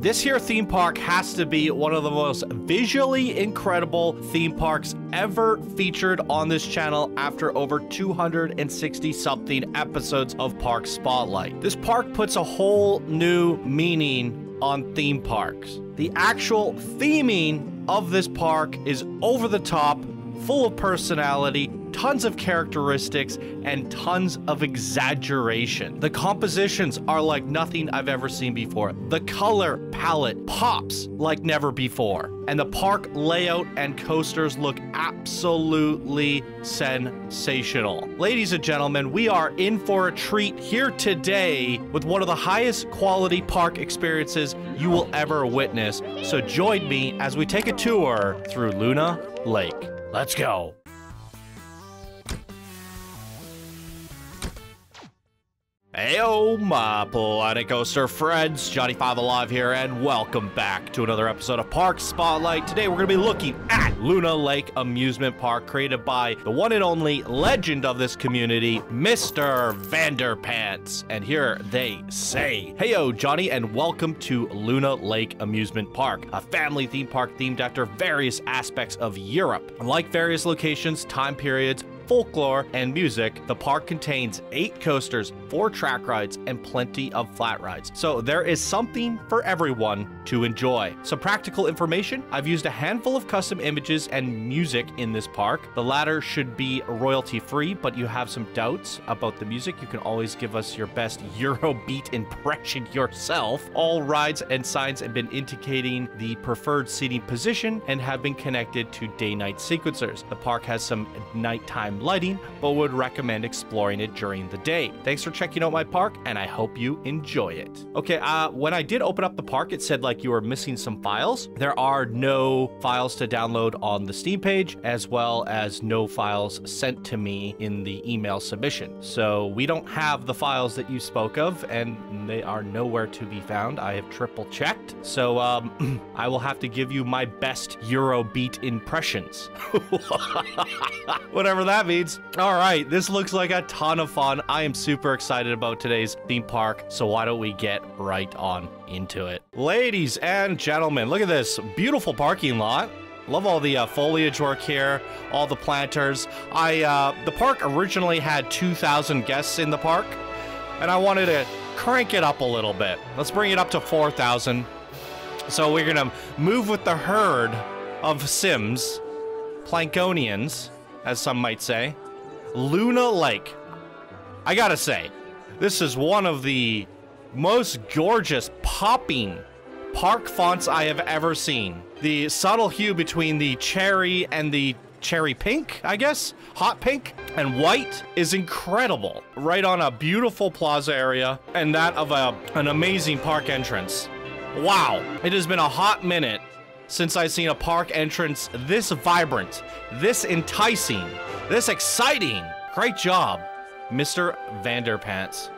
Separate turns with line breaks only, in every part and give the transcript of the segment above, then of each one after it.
This here theme park has to be one of the most visually incredible theme parks ever featured on this channel after over 260 something episodes of Park Spotlight. This park puts a whole new meaning on theme parks. The actual theming of this park is over the top, full of personality, tons of characteristics, and tons of exaggeration. The compositions are like nothing I've ever seen before. The color palette pops like never before. And the park layout and coasters look absolutely sensational. Ladies and gentlemen, we are in for a treat here today with one of the highest quality park experiences you will ever witness. So join me as we take a tour through Luna Lake. Let's go. Heyo, my Planet Coaster friends, Jonny Five Alive here, and welcome back to another episode of Park Spotlight. Today we're going to be looking at Luna Lake Amusement Park, created by the one and only legend of this community, Mr. Vanderpants. And here they say, Heyo, Johnny, and welcome to Luna Lake Amusement Park, a family theme park themed after various aspects of Europe. Like various locations, time periods, folklore, and music, the park contains eight coasters, four track rides, and plenty of flat rides. So there is something for everyone to enjoy. Some practical information I've used a handful of custom images and music in this park. The latter should be royalty free, but you have some doubts about the music, you can always give us your best Eurobeat impression yourself. All rides and signs have been indicating the preferred seating position and have been connected to day night sequencers. The park has some nighttime lighting, but would recommend exploring it during the day. Thanks for checking out my park, and I hope you enjoy it. Okay, uh, when I did open up the park, it said like you were missing some files. There are no files to download on the Steam page, as well as no files sent to me in the email submission. So we don't have the files that you spoke of, and they are nowhere to be found. I have triple checked. So um, I will have to give you my best Eurobeat impressions. Whatever that means. All right, this looks like a ton of fun. I am super excited about today's theme park, so why don't we get right on into it? Ladies and gentlemen, look at this beautiful parking lot. Love all the uh, foliage work here, all the planters. I uh, the park originally had 2,000 guests in the park, and I wanted to crank it up a little bit. Let's bring it up to 4,000. So we're gonna move with the herd of Sims, Plankonians, as some might say. Luna Lake. I gotta say, this is one of the most gorgeous popping park fonts I have ever seen. The subtle hue between the cherry and the cherry pink, I guess, hot pink and white is incredible. Right on a beautiful plaza area and that of a, an amazing park entrance. Wow, it has been a hot minute since I've seen a park entrance this vibrant, this enticing, this exciting. Great job, Mr. Vanderpants.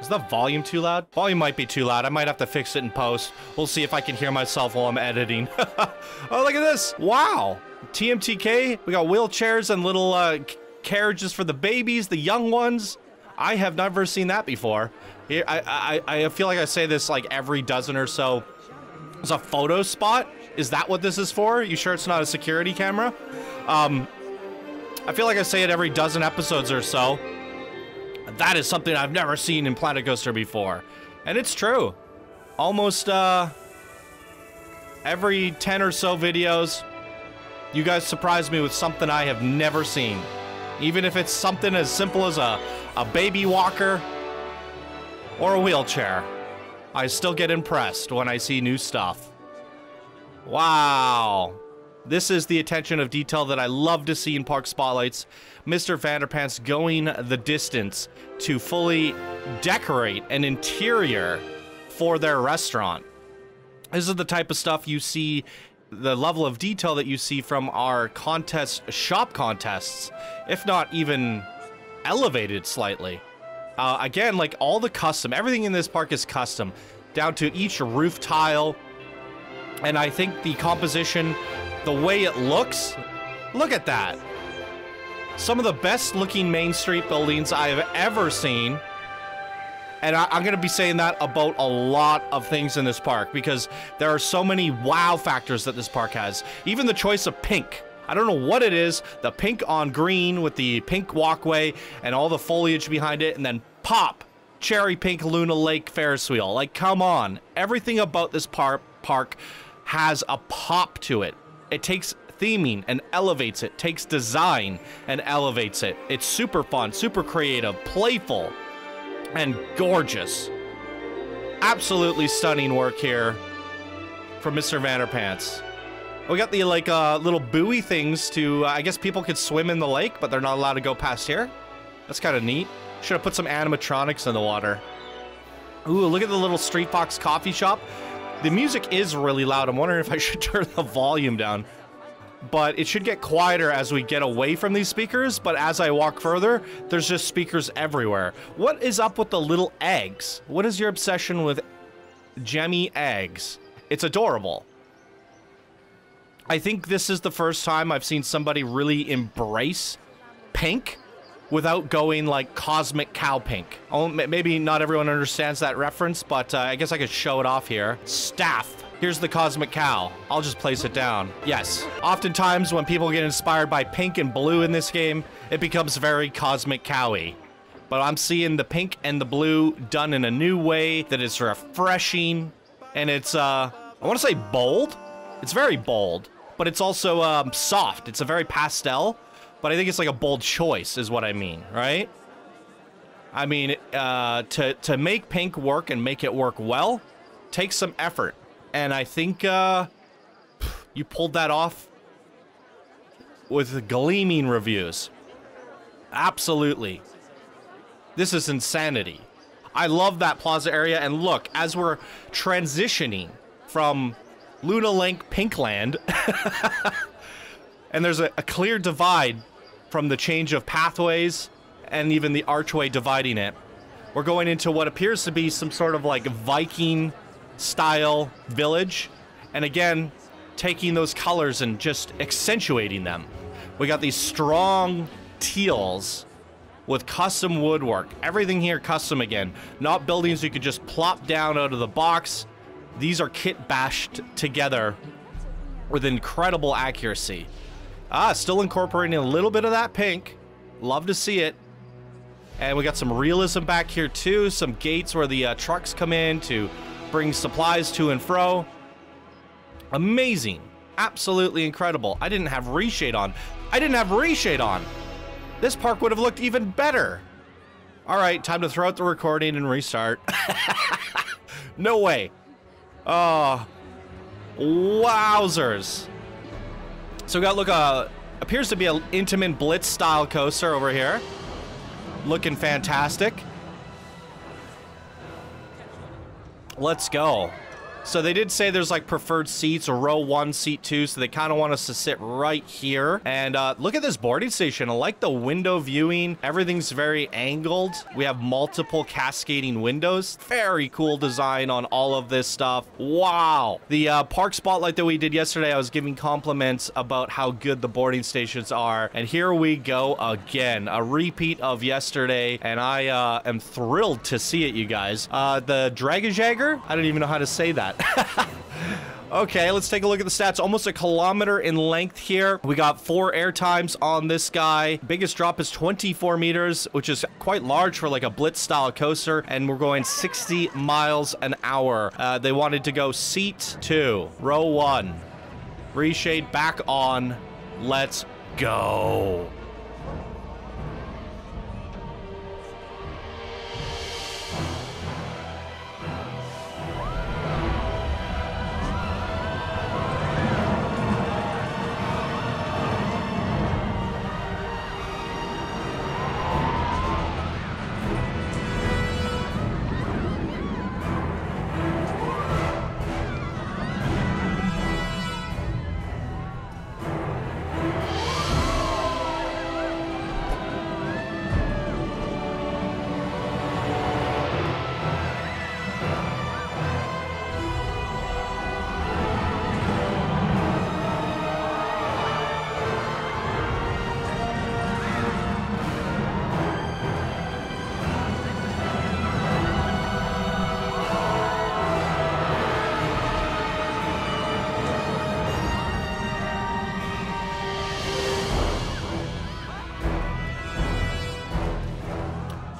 Is the volume too loud? Volume might be too loud. I might have to fix it in post. We'll see if I can hear myself while I'm editing. oh, look at this. Wow. TMTK. We got wheelchairs and little uh, carriages for the babies, the young ones. I have never seen that before. I, I, I feel like I say this like every dozen or so. It's a photo spot. Is that what this is for? You sure it's not a security camera? Um, I feel like I say it every dozen episodes or so. That is something I've never seen in Planet Coaster before. And it's true. Almost, uh, every 10 or so videos, you guys surprise me with something I have never seen. Even if it's something as simple as a, a baby walker or a wheelchair. I still get impressed when I see new stuff. Wow. This is the attention of detail that I love to see in park spotlights. Mr. Vanderpants going the distance to fully decorate an interior for their restaurant. This is the type of stuff you see, the level of detail that you see from our contest, shop contests, if not even elevated slightly. Uh, again, like all the custom, everything in this park is custom, down to each roof tile. And I think the composition the way it looks, look at that. Some of the best looking Main Street buildings I have ever seen. And I, am going to be saying that about a lot of things in this park because there are so many wow factors that this park has. Even the choice of pink. I don't know what it is. The pink on green with the pink walkway and all the foliage behind it, and then pop, cherry pink Luna Lake Ferris wheel. Like, come on. Everything about this par park has a pop to it. It takes theming and elevates it, takes design and elevates it. It's super fun, super creative, playful, and gorgeous. Absolutely stunning work here from Mr. Vanderpants. We got the like uh, little buoy things to, uh, I guess people could swim in the lake, but they're not allowed to go past here. That's kind of neat. Should have put some animatronics in the water. Ooh, look at the little Street Fox coffee shop. The music is really loud. I'm wondering if I should turn the volume down. But it should get quieter as we get away from these speakers. But as I walk further, there's just speakers everywhere. What is up with the little eggs? What is your obsession with Jemmy eggs? It's adorable. I think this is the first time I've seen somebody really embrace pink without going like cosmic cow pink. Oh, maybe not everyone understands that reference, but uh, I guess I could show it off here. Staff. Here's the cosmic cow. I'll just place it down. Yes. Oftentimes when people get inspired by pink and blue in this game, it becomes very cosmic cowy. But I'm seeing the pink and the blue done in a new way that is refreshing. And it's, uh, I want to say bold. It's very bold, but it's also um, soft. It's a very pastel but I think it's like a bold choice is what I mean, right? I mean, uh, to, to make pink work and make it work well takes some effort. And I think uh, you pulled that off with gleaming reviews. Absolutely. This is insanity. I love that plaza area. And look, as we're transitioning from Luna Link Pinkland and there's a, a clear divide from the change of pathways and even the archway dividing it. We're going into what appears to be some sort of like Viking style village. And again, taking those colors and just accentuating them. We got these strong teals with custom woodwork. Everything here custom again. Not buildings you could just plop down out of the box. These are kit bashed together with incredible accuracy. Ah, still incorporating a little bit of that pink. Love to see it. And we got some realism back here too. Some gates where the uh, trucks come in to bring supplies to and fro. Amazing. Absolutely incredible. I didn't have reshade on. I didn't have reshade on. This park would have looked even better. All right, time to throw out the recording and restart. no way. Oh, wowzers. So we got look uh appears to be an Intamin Blitz style coaster over here. Looking fantastic. Let's go. So they did say there's like preferred seats, row one, seat two, so they kind of want us to sit right here. And uh, look at this boarding station. I like the window viewing. Everything's very angled. We have multiple cascading windows. Very cool design on all of this stuff. Wow. The uh, park spotlight that we did yesterday, I was giving compliments about how good the boarding stations are. And here we go again. A repeat of yesterday, and I uh, am thrilled to see it, you guys. Uh, the Dragon Jagger? I don't even know how to say that. okay, let's take a look at the stats. Almost a kilometer in length here. We got four air times on this guy. Biggest drop is 24 meters, which is quite large for like a blitz style coaster. And we're going 60 miles an hour. Uh, they wanted to go seat two, row one. Reshade back on. Let's go.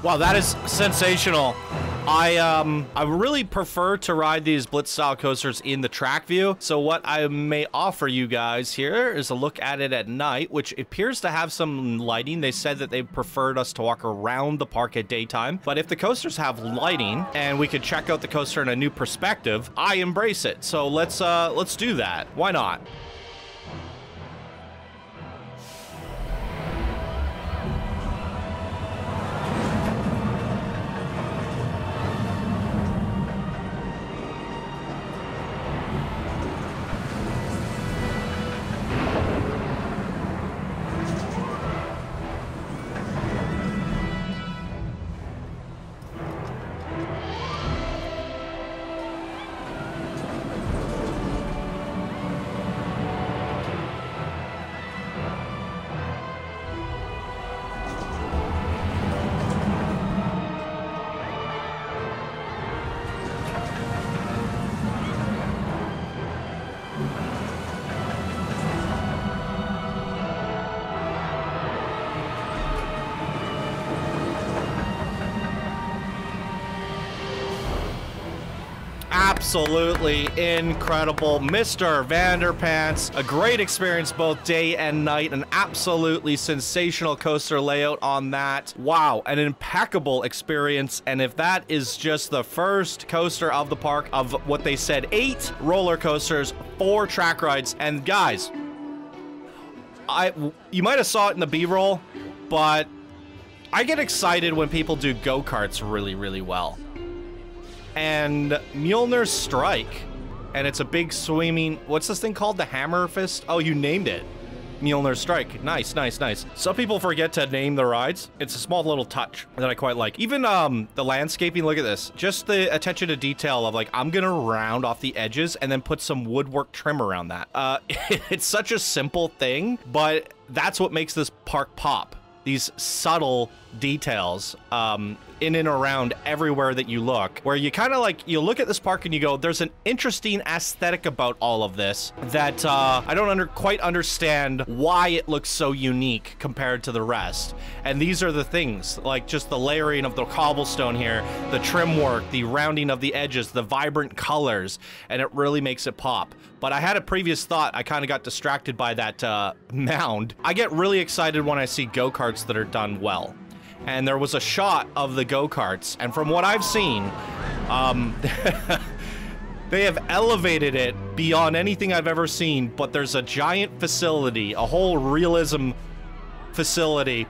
Wow, that is sensational. I um I really prefer to ride these blitz style coasters in the track view. So what I may offer you guys here is a look at it at night, which appears to have some lighting. They said that they preferred us to walk around the park at daytime. But if the coasters have lighting and we could check out the coaster in a new perspective, I embrace it. So let's uh let's do that. Why not? Absolutely incredible. Mr. Vanderpants, a great experience both day and night, an absolutely sensational coaster layout on that. Wow, an impeccable experience. And if that is just the first coaster of the park of what they said, eight roller coasters, four track rides, and guys, I you might have saw it in the B-roll, but I get excited when people do go-karts really, really well and Mjolnir's Strike. And it's a big swimming... What's this thing called? The Hammer Fist? Oh, you named it. Mjolnir Strike. Nice, nice, nice. Some people forget to name the rides. It's a small little touch that I quite like. Even um, the landscaping, look at this. Just the attention to detail of like, I'm gonna round off the edges and then put some woodwork trim around that. Uh, it's such a simple thing, but that's what makes this park pop. These subtle details. Um, in and around everywhere that you look, where you kind of like, you look at this park and you go, there's an interesting aesthetic about all of this that uh, I don't under quite understand why it looks so unique compared to the rest. And these are the things, like just the layering of the cobblestone here, the trim work, the rounding of the edges, the vibrant colors, and it really makes it pop. But I had a previous thought, I kind of got distracted by that uh, mound. I get really excited when I see go-karts that are done well and there was a shot of the go-karts. And from what I've seen, um, they have elevated it beyond anything I've ever seen, but there's a giant facility, a whole realism facility,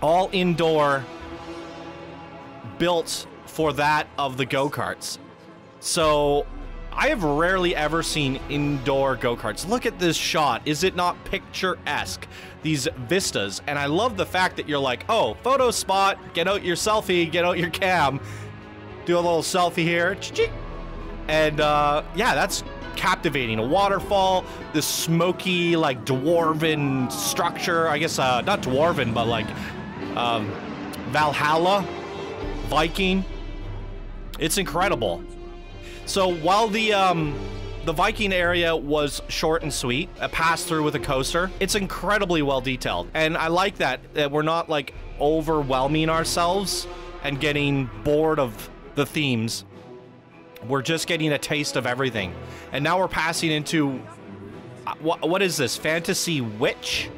all indoor, built for that of the go-karts. So I have rarely ever seen indoor go-karts. Look at this shot. Is it not picturesque? These vistas. And I love the fact that you're like, oh, photo spot, get out your selfie, get out your cam. Do a little selfie here. And uh, yeah, that's captivating. A waterfall, this smoky, like, dwarven structure. I guess, uh, not dwarven, but like um, Valhalla, Viking. It's incredible. So while the um, the Viking area was short and sweet, a pass through with a coaster, it's incredibly well detailed. And I like that, that we're not like overwhelming ourselves and getting bored of the themes. We're just getting a taste of everything. And now we're passing into, uh, what, what is this, Fantasy Witch?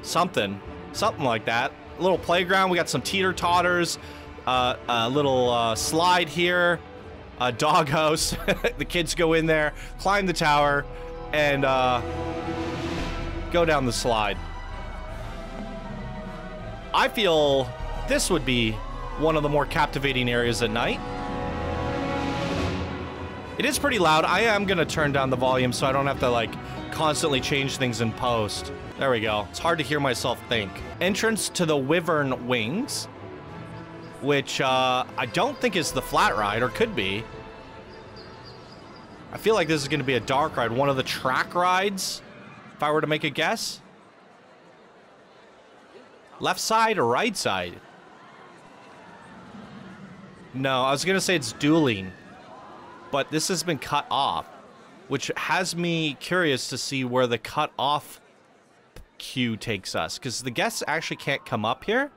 Something, something like that. A little playground, we got some teeter-totters, uh, a little uh, slide here, a doghouse. the kids go in there, climb the tower, and uh, go down the slide. I feel this would be one of the more captivating areas at night. It is pretty loud. I am going to turn down the volume so I don't have to, like, constantly change things in post. There we go. It's hard to hear myself think. Entrance to the Wyvern Wings which uh, I don't think is the flat ride, or could be. I feel like this is going to be a dark ride, one of the track rides, if I were to make a guess. Left side or right side? No, I was going to say it's dueling, but this has been cut off, which has me curious to see where the cut off queue takes us, because the guests actually can't come up here.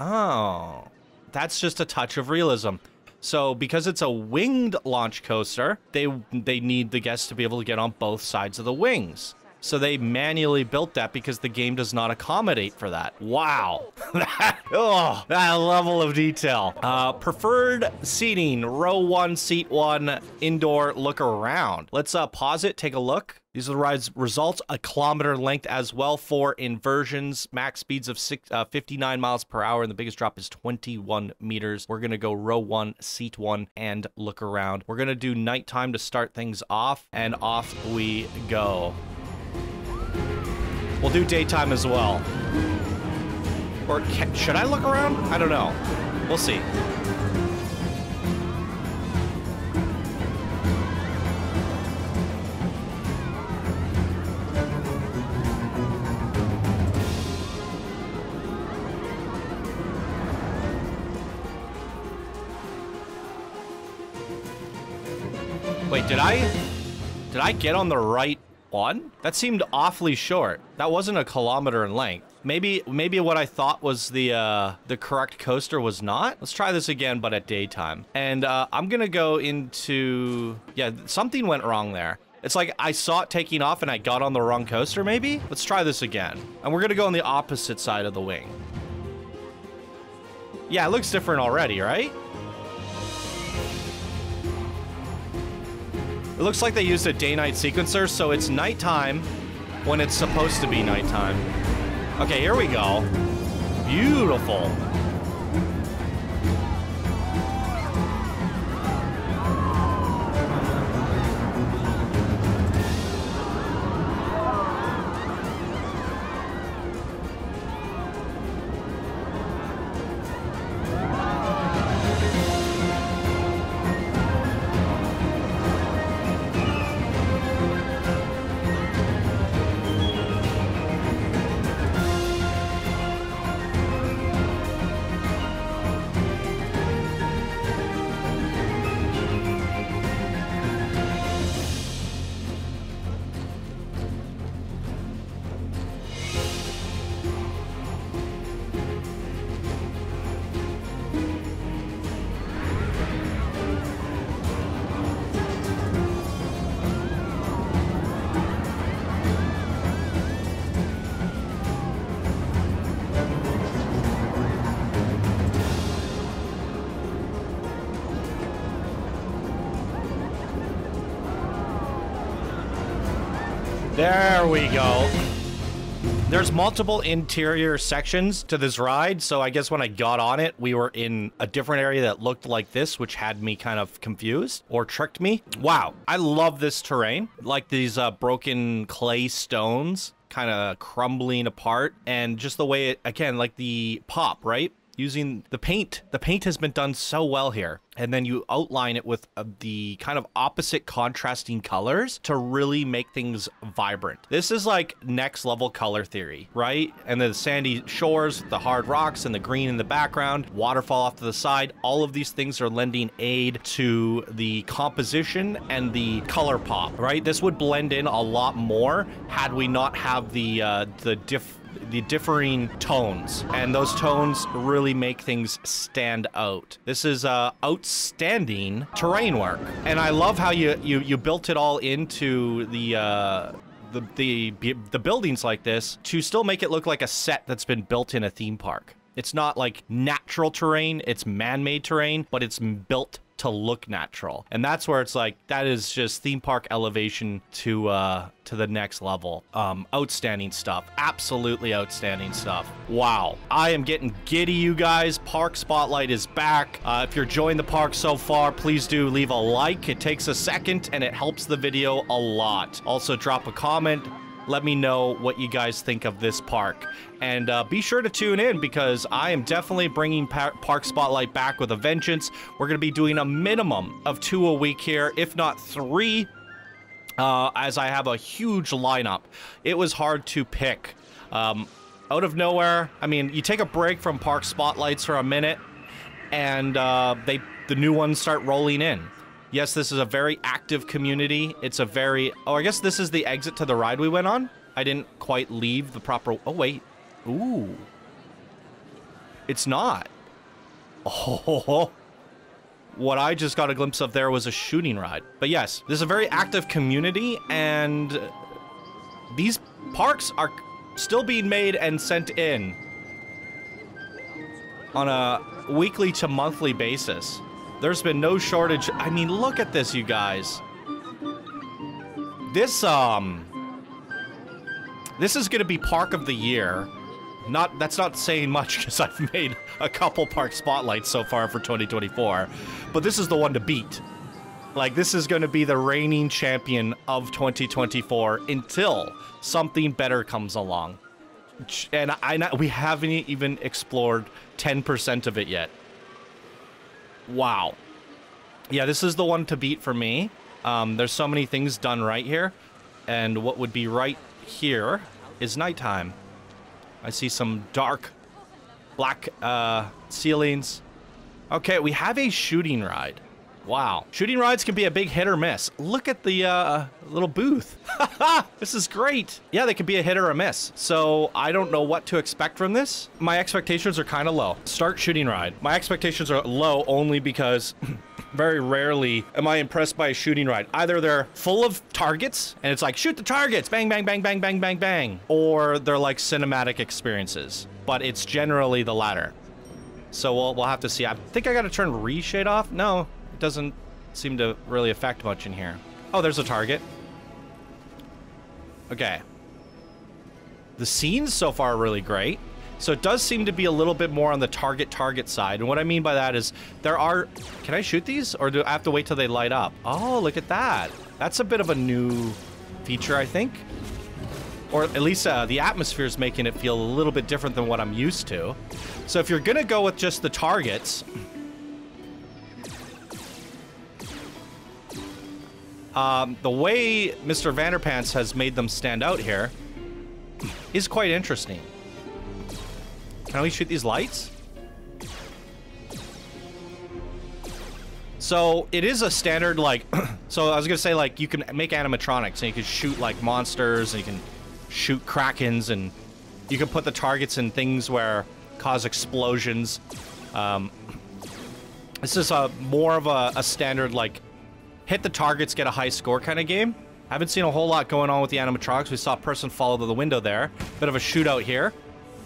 Oh, that's just a touch of realism. So because it's a winged launch coaster, they they need the guests to be able to get on both sides of the wings. So they manually built that because the game does not accommodate for that. Wow. that, oh, that level of detail. Uh, preferred seating, row one, seat one, indoor, look around. Let's uh, pause it, take a look. These are the ride's results, a kilometer length as well for inversions, max speeds of six, uh, 59 miles per hour, and the biggest drop is 21 meters. We're going to go row one, seat one, and look around. We're going to do nighttime to start things off, and off we go. We'll do daytime as well. Or can, should I look around? I don't know. We'll see. Wait, did I... Did I get on the right one? That seemed awfully short. That wasn't a kilometer in length. Maybe maybe what I thought was the uh, the correct coaster was not. Let's try this again, but at daytime. And uh, I'm gonna go into yeah. Something went wrong there. It's like I saw it taking off and I got on the wrong coaster. Maybe. Let's try this again. And we're gonna go on the opposite side of the wing. Yeah, it looks different already, right? It looks like they used a day-night sequencer, so it's nighttime when it's supposed to be nighttime. Okay, here we go. Beautiful. There's multiple interior sections to this ride, so I guess when I got on it, we were in a different area that looked like this, which had me kind of confused or tricked me. Wow, I love this terrain. Like these uh, broken clay stones kind of crumbling apart and just the way it, again, like the pop, right? Using the paint. The paint has been done so well here. And then you outline it with uh, the kind of opposite contrasting colors to really make things vibrant. This is like next level color theory, right? And the sandy shores, the hard rocks, and the green in the background, waterfall off to the side. All of these things are lending aid to the composition and the color pop, right? This would blend in a lot more had we not have the uh, the diff the differing tones, and those tones really make things stand out. This is uh, outstanding terrain work, and I love how you you you built it all into the. Uh, the, the the buildings like this to still make it look like a set that's been built in a theme park. It's not like natural terrain, it's man-made terrain, but it's built to look natural. And that's where it's like that is just theme park elevation to uh to the next level. Um outstanding stuff. Absolutely outstanding stuff. Wow. I am getting giddy you guys. Park Spotlight is back. Uh, if you're enjoying the park so far, please do leave a like. It takes a second and it helps the video a lot. Also drop a comment let me know what you guys think of this park. And uh, be sure to tune in because I am definitely bringing pa Park Spotlight back with a vengeance. We're going to be doing a minimum of two a week here, if not three, uh, as I have a huge lineup. It was hard to pick. Um, out of nowhere, I mean, you take a break from Park Spotlights for a minute, and uh, they the new ones start rolling in. Yes, this is a very active community. It's a very... Oh, I guess this is the exit to the ride we went on. I didn't quite leave the proper... Oh, wait. Ooh. it's not. Oh, what I just got a glimpse of there was a shooting ride. But yes, there's a very active community and these parks are still being made and sent in on a weekly to monthly basis. There's been no shortage. I mean, look at this, you guys. This, um... This is gonna be Park of the Year. Not, that's not saying much because I've made a couple park spotlights so far for 2024. But this is the one to beat. Like, this is going to be the reigning champion of 2024 until something better comes along. And I, we haven't even explored 10% of it yet. Wow. Yeah, this is the one to beat for me. Um, there's so many things done right here. And what would be right here is nighttime. I see some dark black uh, ceilings. Okay, we have a shooting ride. Wow. Shooting rides can be a big hit or miss. Look at the uh, little booth. this is great. Yeah, they can be a hit or a miss. So I don't know what to expect from this. My expectations are kind of low. Start shooting ride. My expectations are low only because very rarely am I impressed by a shooting ride. Either they're full of targets and it's like, shoot the targets, bang, bang, bang, bang, bang, bang, bang. Or they're like cinematic experiences. But it's generally the latter. So we'll, we'll have to see. I think I got to turn reshade off. No, doesn't seem to really affect much in here. Oh, there's a target. Okay. The scenes so far are really great. So it does seem to be a little bit more on the target-target side. And what I mean by that is there are... Can I shoot these? Or do I have to wait till they light up? Oh, look at that. That's a bit of a new feature, I think. Or at least uh, the atmosphere is making it feel a little bit different than what I'm used to. So if you're going to go with just the targets... Um, the way Mr. Vanderpants has made them stand out here is quite interesting. Can we shoot these lights? So it is a standard like, so I was gonna say like you can make animatronics and you can shoot like monsters and you can shoot krakens and you can put the targets in things where cause explosions. Um, this is a more of a, a standard like hit the targets, get a high score kind of game. Haven't seen a whole lot going on with the animatronics. We saw a person fall out of the window there. Bit of a shootout here.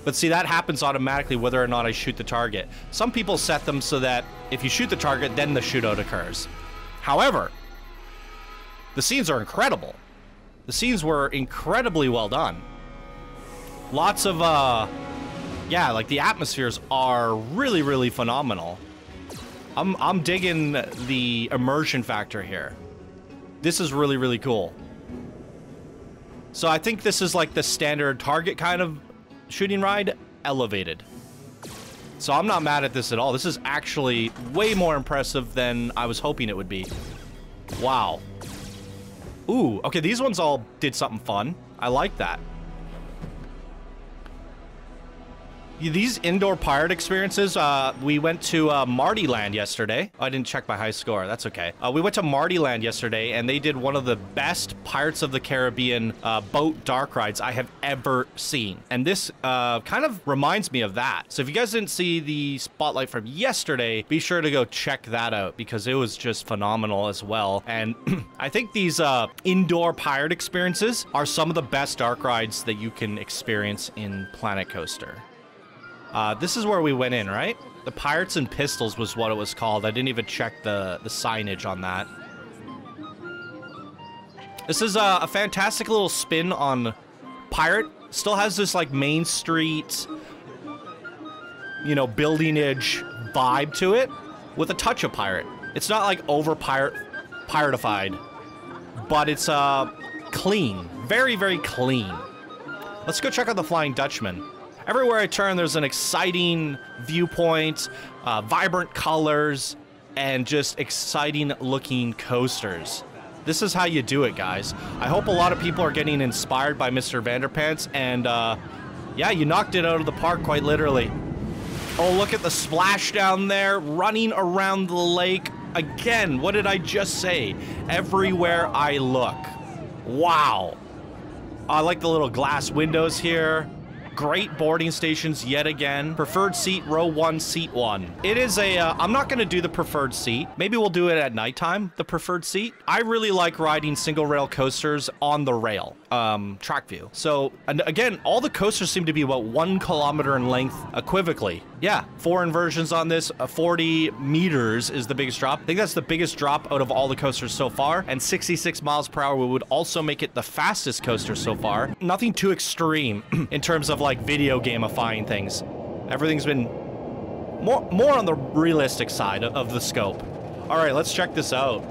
But see, that happens automatically whether or not I shoot the target. Some people set them so that if you shoot the target, then the shootout occurs. However, the scenes are incredible. The scenes were incredibly well done. Lots of, uh, yeah, like the atmospheres are really, really phenomenal. I'm, I'm digging the immersion factor here. This is really, really cool. So I think this is like the standard target kind of shooting ride, elevated. So I'm not mad at this at all. This is actually way more impressive than I was hoping it would be. Wow. Ooh, okay, these ones all did something fun. I like that. These indoor pirate experiences, uh, we went to uh, Marty Land yesterday. Oh, I didn't check my high score. That's okay. Uh, we went to Marty Land yesterday, and they did one of the best Pirates of the Caribbean uh, boat dark rides I have ever seen. And this uh, kind of reminds me of that. So if you guys didn't see the spotlight from yesterday, be sure to go check that out because it was just phenomenal as well. And I think these uh, indoor pirate experiences are some of the best dark rides that you can experience in Planet Coaster. Uh, this is where we went in, right? The Pirates and Pistols was what it was called. I didn't even check the, the signage on that. This is a, a fantastic little spin on Pirate. Still has this, like, Main Street, you know, building edge vibe to it with a touch of Pirate. It's not, like, over Pirate, piratified, but it's, uh, clean. Very, very clean. Let's go check out the Flying Dutchman. Everywhere I turn, there's an exciting viewpoint, uh, vibrant colors, and just exciting looking coasters. This is how you do it, guys. I hope a lot of people are getting inspired by Mr. Vanderpants, and uh, yeah, you knocked it out of the park quite literally. Oh, look at the splash down there, running around the lake. Again, what did I just say? Everywhere I look. Wow. I like the little glass windows here. Great boarding stations yet again. Preferred seat, row one, seat one. It is a. Uh, I'm not going to do the preferred seat. Maybe we'll do it at nighttime, the preferred seat. I really like riding single rail coasters on the rail, um, track view. So, and again, all the coasters seem to be about one kilometer in length equivocally. Yeah, four inversions on this. Uh, 40 meters is the biggest drop. I think that's the biggest drop out of all the coasters so far. And 66 miles per hour would also make it the fastest coaster so far. Nothing too extreme in terms of like video gamifying things. Everything's been more more on the realistic side of, the scope. All right, let's check this out.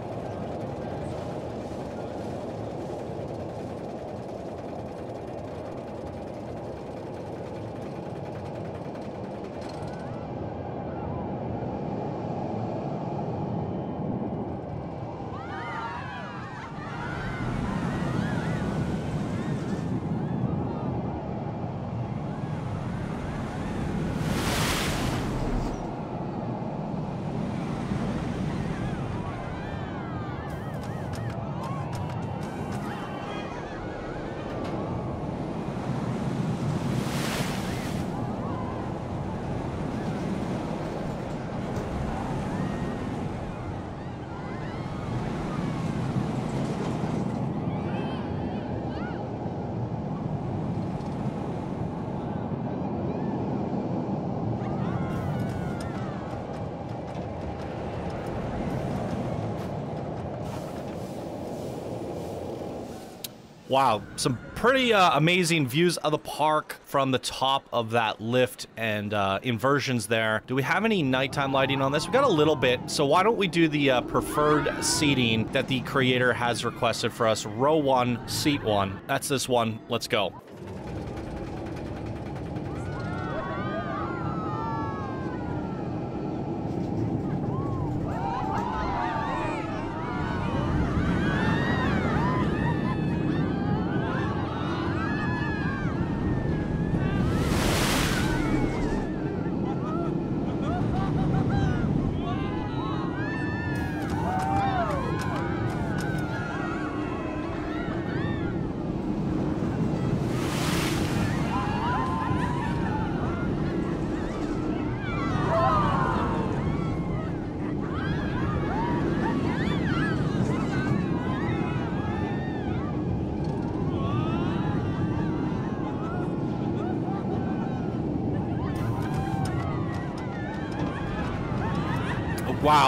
Wow, some pretty uh, amazing views of the park from the top of that lift and uh, inversions there. Do we have any nighttime lighting on this? We got a little bit, so why don't we do the uh, preferred seating that the creator has requested for us? Row one, seat one. That's this one. Let's go.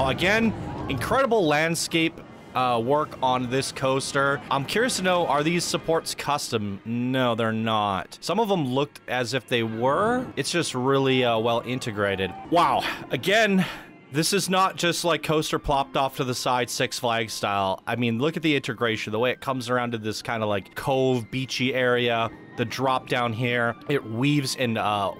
Again, incredible landscape uh, work on this coaster. I'm curious to know, are these supports custom? No, they're not. Some of them looked as if they were. It's just really uh, well integrated. Wow, again, this is not just like coaster plopped off to the side Six Flags style. I mean, look at the integration, the way it comes around to this kind of like cove, beachy area, the drop down here. It weaves in uh,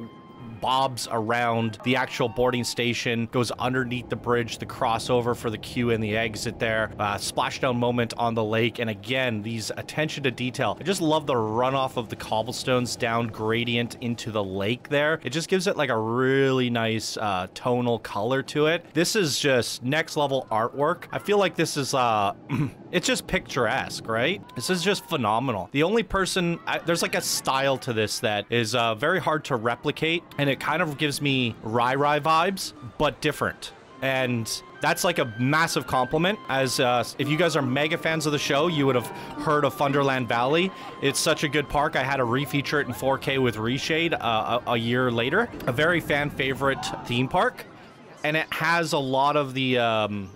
bobs around the actual boarding station, goes underneath the bridge, the crossover for the queue and the exit there, uh, splashdown moment on the lake, and again, these attention to detail. I just love the runoff of the cobblestones down gradient into the lake there. It just gives it like a really nice uh, tonal color to it. This is just next level artwork. I feel like this is, uh, it's just picturesque, right? This is just phenomenal. The only person, I, there's like a style to this that is uh, very hard to replicate, and it kind of gives me Rai Rai vibes, but different. And that's like a massive compliment. As uh, if you guys are mega fans of the show, you would have heard of Thunderland Valley. It's such a good park. I had to refeature it in 4K with Reshade uh, a, a year later. A very fan favorite theme park, and it has a lot of the um,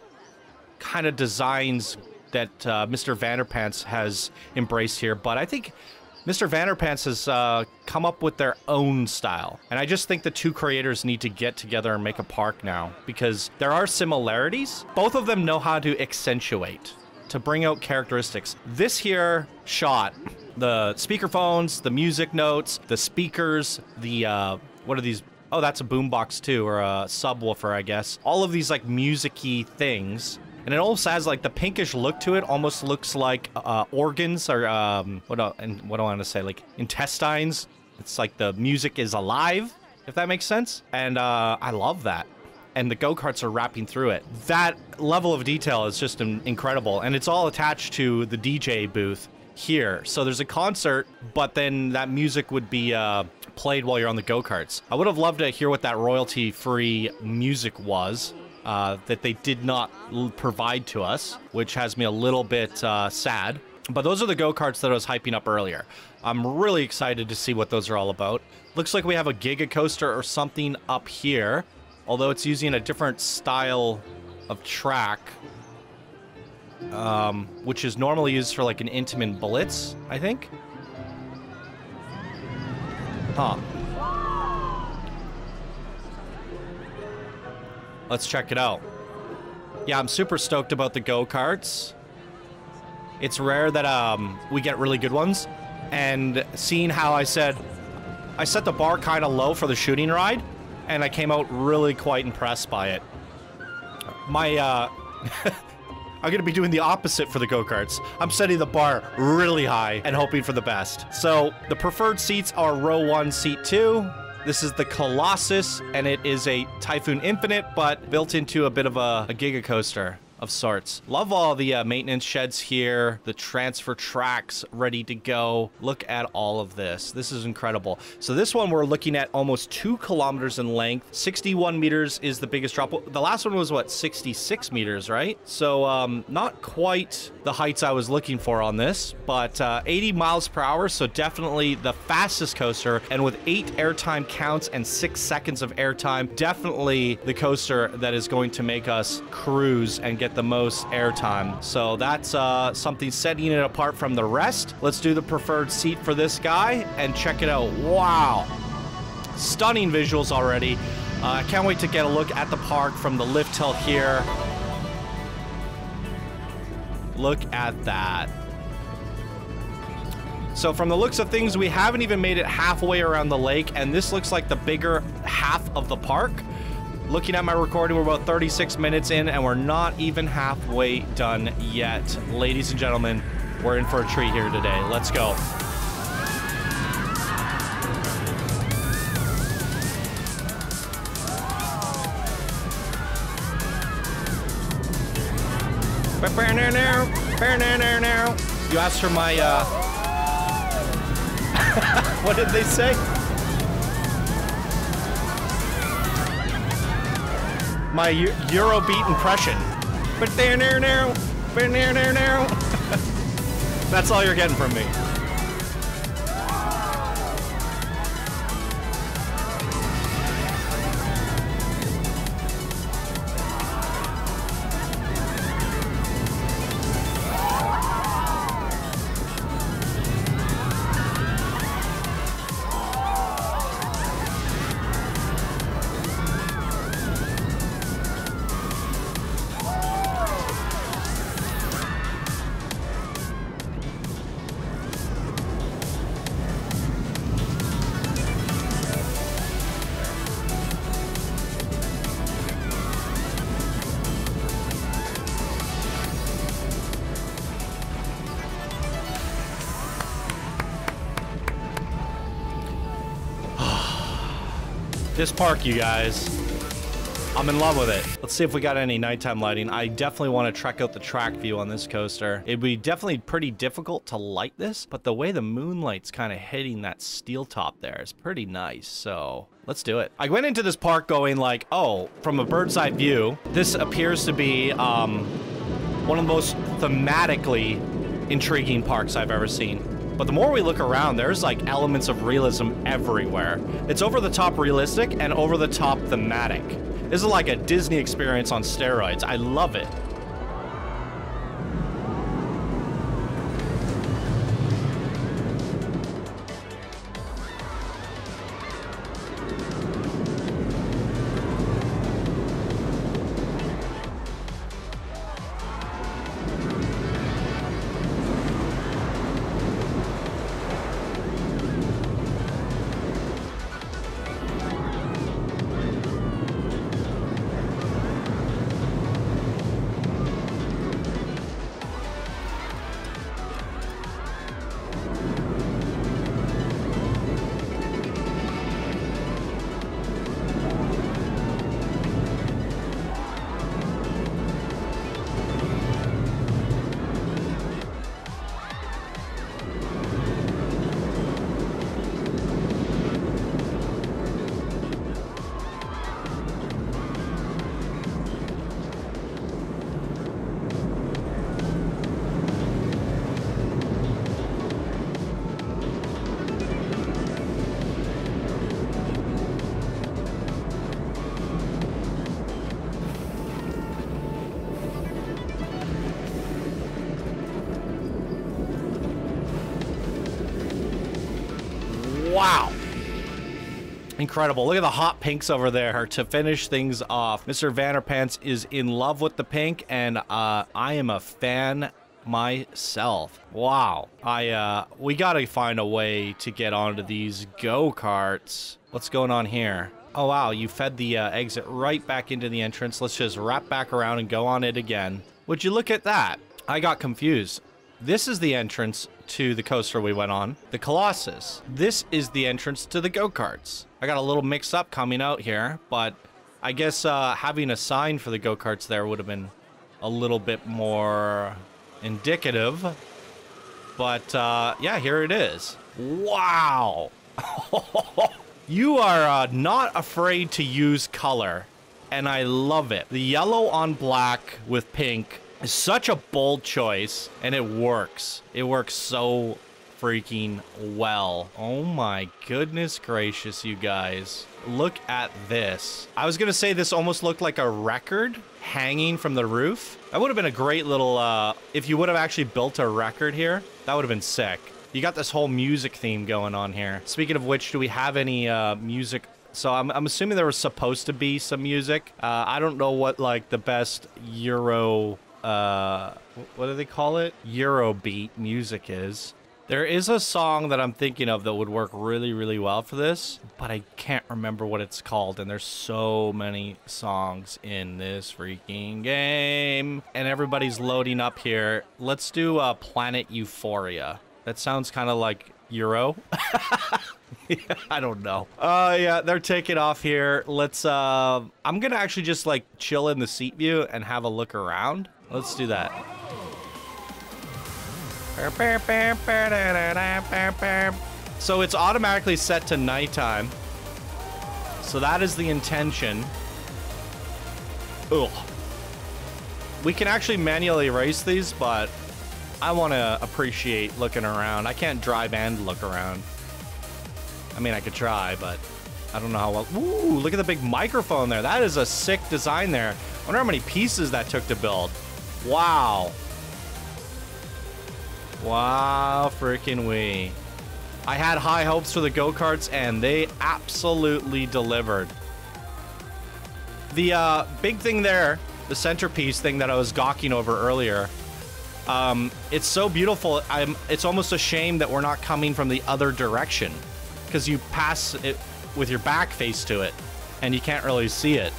kind of designs that uh, Mr. Vanderpants has embraced here. But I think Mr. Vanderpants has uh, come up with their own style. And I just think the two creators need to get together and make a park now because there are similarities. Both of them know how to accentuate, to bring out characteristics. This here shot, the speakerphones, the music notes, the speakers, the, uh, what are these? Oh, that's a boombox too, or a subwoofer, I guess. All of these like musicy things and it almost has like the pinkish look to it. Almost looks like uh, organs or um, what? Do, and what do I want to say? Like intestines. It's like the music is alive, if that makes sense. And uh, I love that. And the go karts are wrapping through it. That level of detail is just incredible, and it's all attached to the DJ booth here. So there's a concert, but then that music would be uh, played while you're on the go-karts. I would have loved to hear what that royalty-free music was. Uh, that they did not provide to us, which has me a little bit uh, sad. But those are the go-karts that I was hyping up earlier. I'm really excited to see what those are all about. Looks like we have a Giga Coaster or something up here, although it's using a different style of track, um, which is normally used for like an Intamin Blitz, I think. Huh. Let's check it out. Yeah, I'm super stoked about the go-karts. It's rare that um, we get really good ones. And seeing how I said, I set the bar kind of low for the shooting ride, and I came out really quite impressed by it. My, uh, I'm gonna be doing the opposite for the go-karts. I'm setting the bar really high and hoping for the best. So, the preferred seats are row one, seat two. This is the Colossus, and it is a Typhoon Infinite, but built into a bit of a, a Giga Coaster of sorts. Love all the uh, maintenance sheds here, the transfer tracks ready to go. Look at all of this. This is incredible. So this one we're looking at almost two kilometers in length. 61 meters is the biggest drop. The last one was what, 66 meters, right? So um, not quite the heights I was looking for on this, but uh, 80 miles per hour. So definitely the fastest coaster. And with eight airtime counts and six seconds of airtime, definitely the coaster that is going to make us cruise and get get the most airtime. So that's uh, something setting it apart from the rest. Let's do the preferred seat for this guy and check it out. Wow. Stunning visuals already. I uh, can't wait to get a look at the park from the lift hill here. Look at that. So from the looks of things, we haven't even made it halfway around the lake, and this looks like the bigger half of the park. Looking at my recording, we're about 36 minutes in, and we're not even halfway done yet. Ladies and gentlemen, we're in for a treat here today. Let's go. You asked for my, uh... what did they say? My Eurobeat impression. But there, there, now, there, there, there. That's all you're getting from me. This park, you guys. I'm in love with it. Let's see if we got any nighttime lighting. I definitely want to check out the track view on this coaster. It'd be definitely pretty difficult to light this, but the way the moonlight's kind of hitting that steel top there is pretty nice. So let's do it. I went into this park going like, oh, from a bird's eye view, this appears to be um, one of the most thematically intriguing parks I've ever seen. But the more we look around, there's like elements of realism everywhere. It's over the top realistic and over the top thematic. This is like a Disney experience on steroids. I love it. Incredible. Look at the hot pinks over there to finish things off. Mr. Vanderpants is in love with the pink, and uh, I am a fan myself. Wow. I, uh, we gotta find a way to get onto these go-karts. What's going on here? Oh, wow. You fed the uh, exit right back into the entrance. Let's just wrap back around and go on it again. Would you look at that? I got confused. This is the entrance to the coaster we went on, the Colossus. This is the entrance to the go-karts. I got a little mix up coming out here, but I guess uh, having a sign for the go-karts there would have been a little bit more indicative. But uh, yeah, here it is. Wow. you are uh, not afraid to use color, and I love it. The yellow on black with pink such a bold choice, and it works. It works so freaking well. Oh my goodness gracious, you guys. Look at this. I was gonna say this almost looked like a record hanging from the roof. That would have been a great little, uh, if you would have actually built a record here, that would have been sick. You got this whole music theme going on here. Speaking of which, do we have any uh, music so I'm, I'm assuming there was supposed to be some music. Uh, I don't know what like the best Euro uh, what do they call it? Eurobeat music is. There is a song that I'm thinking of that would work really, really well for this, but I can't remember what it's called. And there's so many songs in this freaking game. And everybody's loading up here. Let's do uh, Planet Euphoria. That sounds kind of like Euro. I don't know. Oh, uh, yeah, they're taking off here. Let's, uh, I'm gonna actually just, like, chill in the seat view and have a look around. Let's do that. So it's automatically set to nighttime. So that is the intention. Ugh. We can actually manually erase these, but I want to appreciate looking around. I can't drive and look around. I mean, I could try, but I don't know how well. Ooh, look at the big microphone there. That is a sick design there. I wonder how many pieces that took to build. Wow. Wow, freaking we. I had high hopes for the go-karts, and they absolutely delivered. The uh, big thing there, the centerpiece thing that I was gawking over earlier, um, it's so beautiful. I'm, it's almost a shame that we're not coming from the other direction because you pass it with your back face to it, and you can't really see it.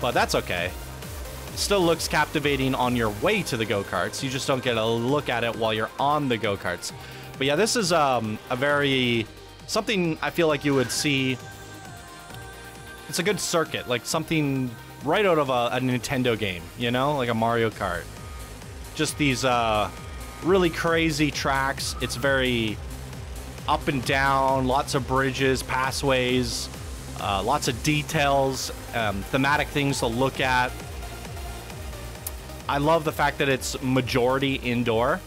But that's okay still looks captivating on your way to the go-karts. You just don't get a look at it while you're on the go-karts. But yeah, this is um, a very... Something I feel like you would see... It's a good circuit, like something right out of a, a Nintendo game, you know? Like a Mario Kart. Just these uh, really crazy tracks. It's very up and down, lots of bridges, passways, uh, lots of details, um, thematic things to look at. I love the fact that it's majority indoor,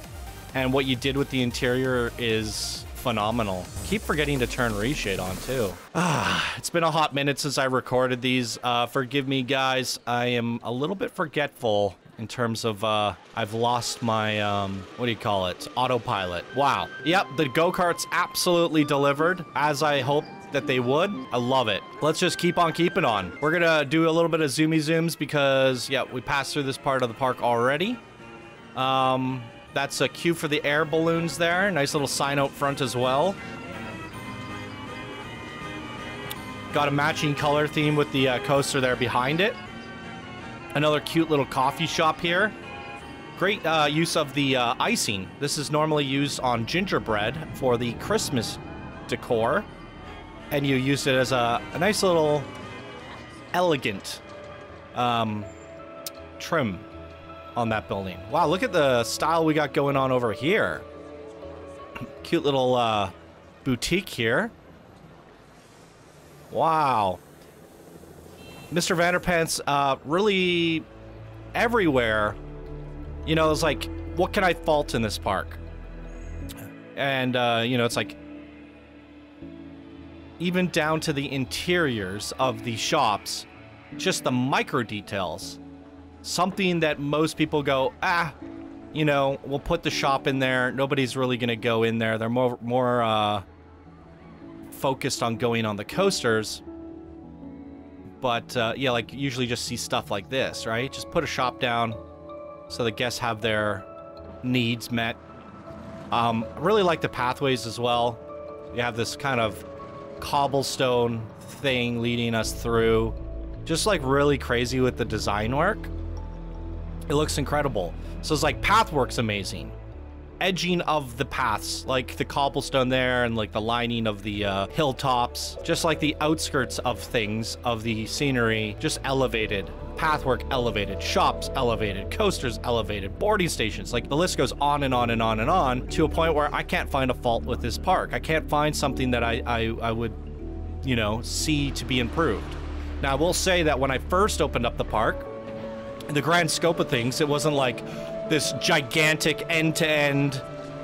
and what you did with the interior is phenomenal. Keep forgetting to turn reshade on too. Ah, it's been a hot minute since I recorded these. Uh, forgive me, guys. I am a little bit forgetful in terms of uh, I've lost my um, what do you call it? Autopilot. Wow. Yep, the go karts absolutely delivered as I hoped that they would. I love it. Let's just keep on keeping on. We're gonna do a little bit of zoomy zooms because, yeah, we passed through this part of the park already. Um, that's a cue for the air balloons there. Nice little sign out front as well. Got a matching color theme with the uh, coaster there behind it. Another cute little coffee shop here. Great uh, use of the uh, icing. This is normally used on gingerbread for the Christmas decor and you used it as a, a nice little elegant um, trim on that building. Wow, look at the style we got going on over here. Cute little uh, boutique here. Wow. Mr. Vanderpants, uh, really everywhere. You know, it's like, what can I fault in this park? And, uh, you know, it's like, even down to the interiors of the shops, just the micro details. Something that most people go, ah, you know, we'll put the shop in there. Nobody's really going to go in there. They're more, more, uh, focused on going on the coasters. But uh, yeah, like usually just see stuff like this, right? Just put a shop down so the guests have their needs met. Um, I really like the pathways as well. You have this kind of cobblestone thing leading us through. Just like really crazy with the design work. It looks incredible. So it's like path work's amazing. Edging of the paths, like the cobblestone there and like the lining of the uh, hilltops, just like the outskirts of things, of the scenery, just elevated. Pathwork elevated, shops elevated, coasters elevated, boarding stations. Like the list goes on and on and on and on to a point where I can't find a fault with this park. I can't find something that I, I, I would, you know, see to be improved. Now, I will say that when I first opened up the park, the grand scope of things, it wasn't like this gigantic end-to-end,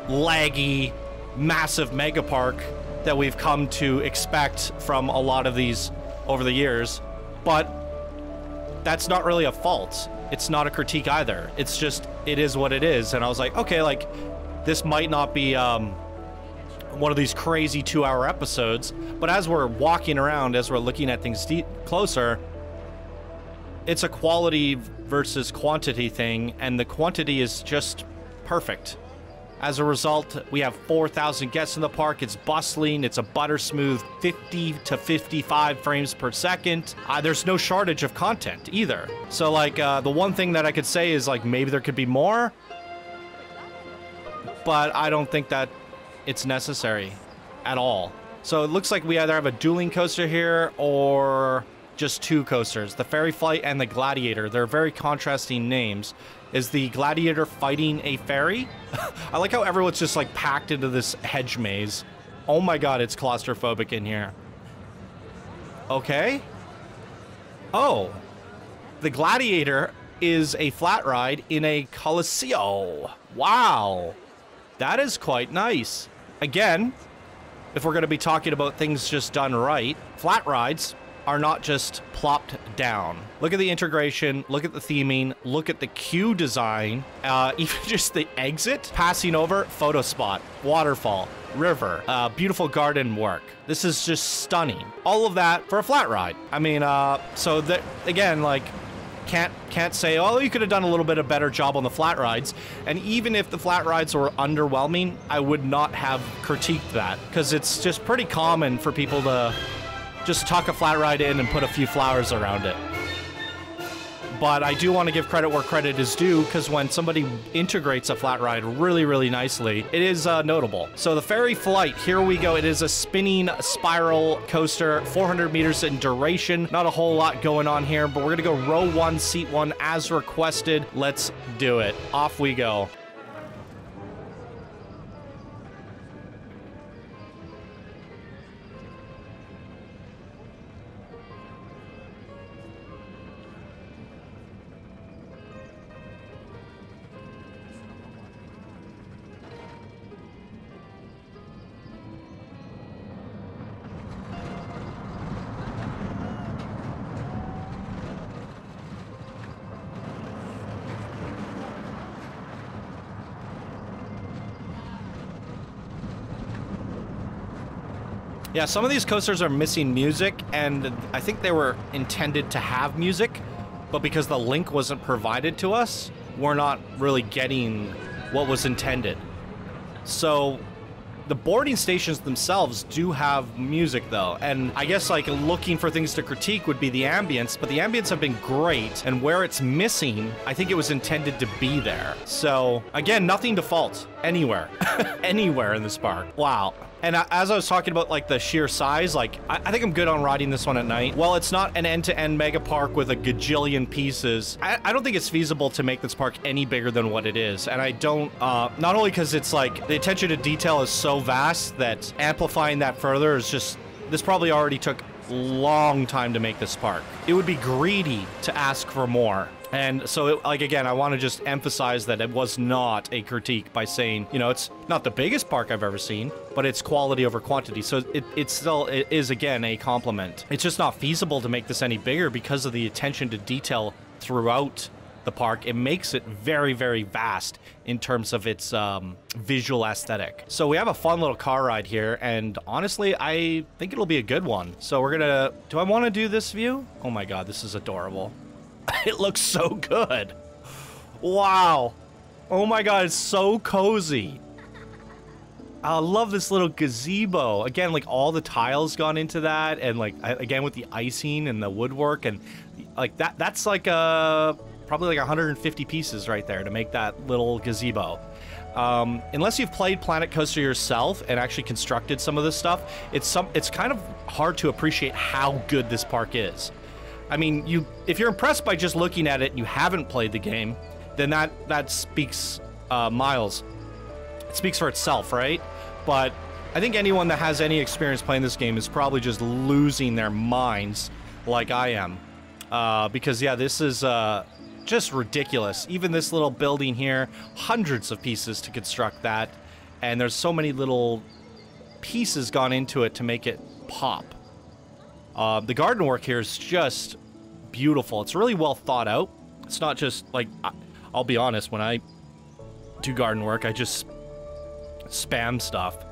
laggy, massive mega park that we've come to expect from a lot of these over the years. But that's not really a fault. It's not a critique either. It's just, it is what it is. And I was like, okay, like, this might not be um, one of these crazy two hour episodes, but as we're walking around, as we're looking at things closer, it's a quality versus quantity thing, and the quantity is just perfect. As a result, we have 4,000 guests in the park. It's bustling. It's a butter smooth 50 to 55 frames per second. Uh, there's no shortage of content either. So, like, uh, the one thing that I could say is, like, maybe there could be more, but I don't think that it's necessary at all. So it looks like we either have a dueling coaster here or just two coasters, the Fairy Flight and the Gladiator. They're very contrasting names. Is the Gladiator fighting a fairy? I like how everyone's just like packed into this hedge maze. Oh my god, it's claustrophobic in here. Okay. Oh. The Gladiator is a flat ride in a Colosseo. Wow. That is quite nice. Again, if we're going to be talking about things just done right, flat rides are not just plopped down. Look at the integration, look at the theming, look at the queue design, uh, even just the exit, passing over, photo spot, waterfall, river, uh, beautiful garden work. This is just stunning. All of that for a flat ride. I mean, uh, so that, again, like, can't can't say, oh, you could have done a little bit of better job on the flat rides. And even if the flat rides were underwhelming, I would not have critiqued that because it's just pretty common for people to just tuck a flat ride in and put a few flowers around it. But I do want to give credit where credit is due because when somebody integrates a flat ride really, really nicely, it is uh, notable. So the Fairy Flight, here we go. It is a spinning spiral coaster, 400 meters in duration. Not a whole lot going on here, but we're going to go row one, seat one as requested. Let's do it. Off we go. Yeah, some of these coasters are missing music, and I think they were intended to have music, but because the link wasn't provided to us, we're not really getting what was intended. So the boarding stations themselves do have music though, and I guess like looking for things to critique would be the ambience, but the ambience have been great, and where it's missing, I think it was intended to be there. So again, nothing to fault anywhere, anywhere in this park. Wow. And as I was talking about like the sheer size, like I, I, think I'm good on riding this one at night. While it's not an end-to-end -end mega park with a gajillion pieces, I, I, don't think it's feasible to make this park any bigger than what it is. And I don't, uh, not only because it's like the attention to detail is so vast that amplifying that further is just, this probably already took long time to make this park. It would be greedy to ask for more. And so, it, like, again, I want to just emphasize that it was not a critique by saying, you know, it's not the biggest park I've ever seen, but it's quality over quantity. So it, it still it is, again, a compliment. It's just not feasible to make this any bigger because of the attention to detail throughout the park, it makes it very, very vast in terms of its um, visual aesthetic. So we have a fun little car ride here, and honestly, I think it'll be a good one. So we're gonna, do I wanna do this view? Oh my God, this is adorable. it looks so good. Wow. Oh my God, it's so cozy. I love this little gazebo. Again, like all the tiles gone into that, and like again with the icing and the woodwork, and like that. That's like a uh, probably like 150 pieces right there to make that little gazebo. Um, unless you've played Planet Coaster yourself and actually constructed some of this stuff, it's some it's kind of hard to appreciate how good this park is. I mean, you if you're impressed by just looking at it and you haven't played the game, then that that speaks uh, miles. It speaks for itself, right? But I think anyone that has any experience playing this game is probably just losing their minds like I am. Uh, because, yeah, this is uh, just ridiculous. Even this little building here, hundreds of pieces to construct that. And there's so many little pieces gone into it to make it pop. Uh, the garden work here is just beautiful. It's really well thought out. It's not just like, I'll be honest, when I do garden work, I just spam stuff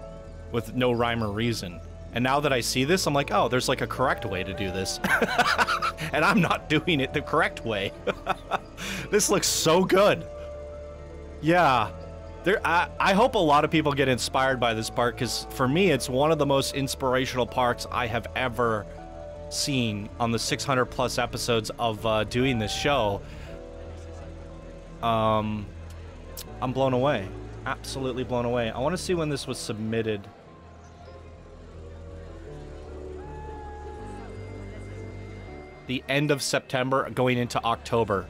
with no rhyme or reason. And now that I see this, I'm like, oh, there's like a correct way to do this. and I'm not doing it the correct way. this looks so good. Yeah. There, I, I hope a lot of people get inspired by this park because for me, it's one of the most inspirational parks I have ever seen on the 600 plus episodes of uh, doing this show. Um, I'm blown away absolutely blown away. I want to see when this was submitted. The end of September, going into October.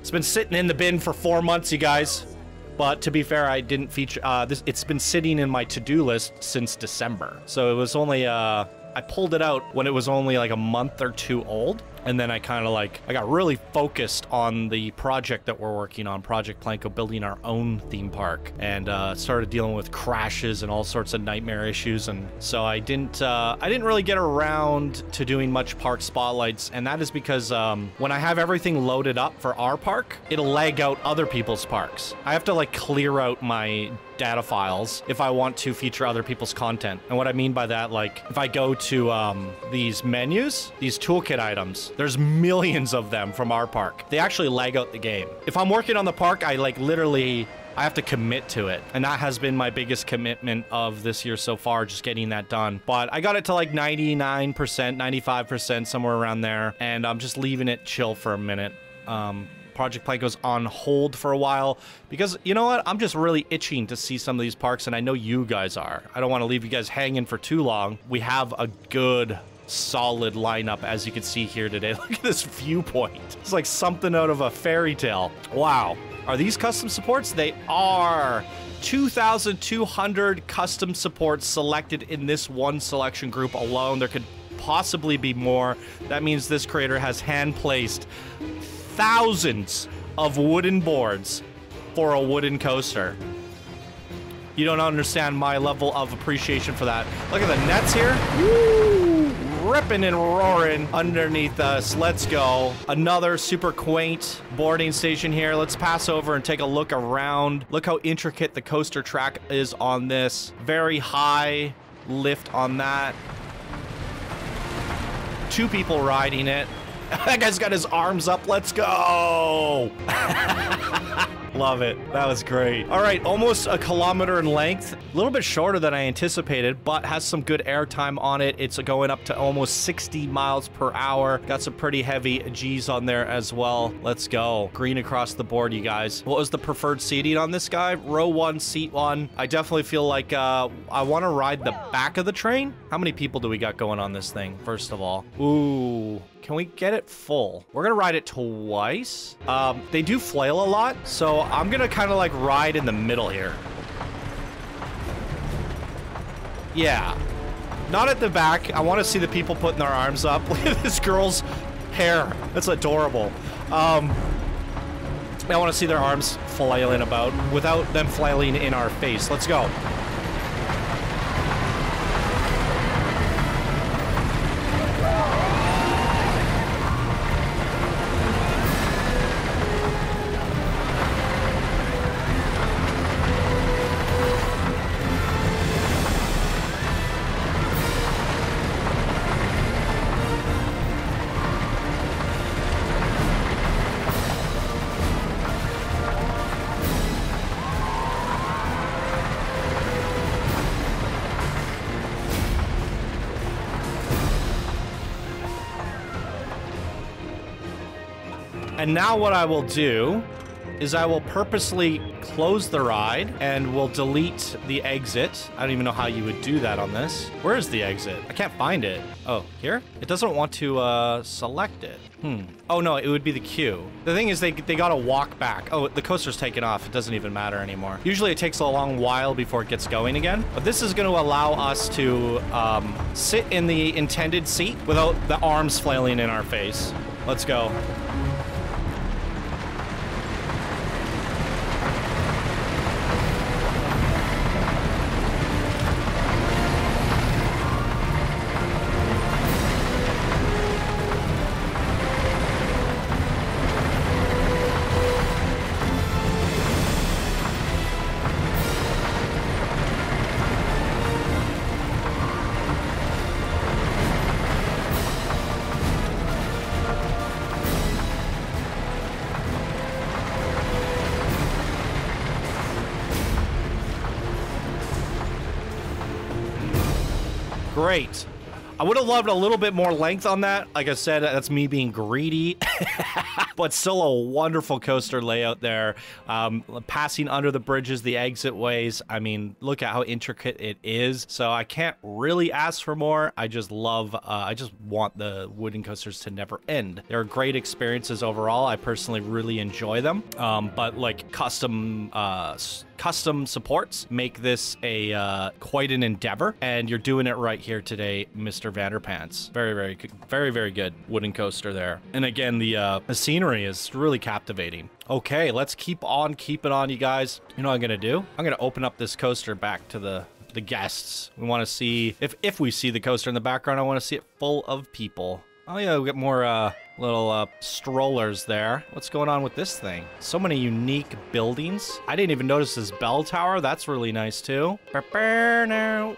It's been sitting in the bin for four months, you guys. But to be fair, I didn't feature uh, this. It's been sitting in my to-do list since December, so it was only uh, I pulled it out when it was only like a month or two old and then I kind of like I got really focused on the project that we're working on, Project PlanCo, building our own theme park, and uh, started dealing with crashes and all sorts of nightmare issues, and so I didn't uh, I didn't really get around to doing much park spotlights, and that is because um, when I have everything loaded up for our park, it'll lag out other people's parks. I have to like clear out my data files if I want to feature other people's content. And what I mean by that, like if I go to um, these menus, these toolkit items, there's millions of them from our park. They actually lag out the game. If I'm working on the park, I like literally I have to commit to it. And that has been my biggest commitment of this year so far, just getting that done. But I got it to like 99%, 95%, somewhere around there. And I'm just leaving it chill for a minute. Um, Project PlanCo's on hold for a while because you know what? I'm just really itching to see some of these parks, and I know you guys are. I don't want to leave you guys hanging for too long. We have a good solid lineup as you can see here today. Look at this viewpoint. It's like something out of a fairy tale. Wow. Are these custom supports? They are. 2,200 custom supports selected in this one selection group alone. There could possibly be more. That means this creator has hand placed thousands of wooden boards for a wooden coaster. You don't understand my level of appreciation for that. Look at the nets here. Woo! Ripping and roaring underneath us. Let's go. Another super quaint boarding station here. Let's pass over and take a look around. Look how intricate the coaster track is on this. Very high lift on that. Two people riding it. that guy's got his arms up. Let's go. Love it. That was great. All right, almost a kilometer in length. A little bit shorter than I anticipated, but has some good airtime on it. It's going up to almost 60 miles per hour. Got some pretty heavy G's on there as well. Let's go. Green across the board, you guys. What was the preferred seating on this guy? Row one, seat one. I definitely feel like uh, I want to ride the back of the train. How many people do we got going on this thing, first of all? Ooh, can we get it full? We're gonna ride it twice. Um, they do flail a lot, so I'm gonna kind of like ride in the middle here. Yeah. Not at the back. I want to see the people putting their arms up. Look at this girl's hair. That's adorable. Um, I want to see their arms flailing about without them flailing in our face. Let's go. And now what I will do is I will purposely close the ride and we'll delete the exit. I don't even know how you would do that on this. Where is the exit? I can't find it. Oh, here? It doesn't want to uh, select it. Hmm. Oh no, it would be the queue. The thing is they, they gotta walk back. Oh, the coaster's taken off. It doesn't even matter anymore. Usually it takes a long while before it gets going again. But this is gonna allow us to um, sit in the intended seat without the arms flailing in our face. Let's go. Great. I would have loved a little bit more length on that. Like I said, that's me being greedy. but still a wonderful coaster layout there. Um, passing under the bridges, the exit ways. I mean, look at how intricate it is. So I can't really ask for more. I just love, uh, I just want the wooden coasters to never end. They're great experiences overall. I personally really enjoy them. Um, but like custom, uh, custom supports make this a uh, quite an endeavor and you're doing it right here today mr vanderpants. Very very very very good wooden coaster there. And again the uh the scenery is really captivating. Okay let's keep on keeping on you guys. You know what i'm gonna do? I'm gonna open up this coaster back to the the guests. We want to see if if we see the coaster in the background i want to see it full of people. Oh yeah, we get more uh, little uh, strollers there. What's going on with this thing? So many unique buildings. I didn't even notice this bell tower. That's really nice too.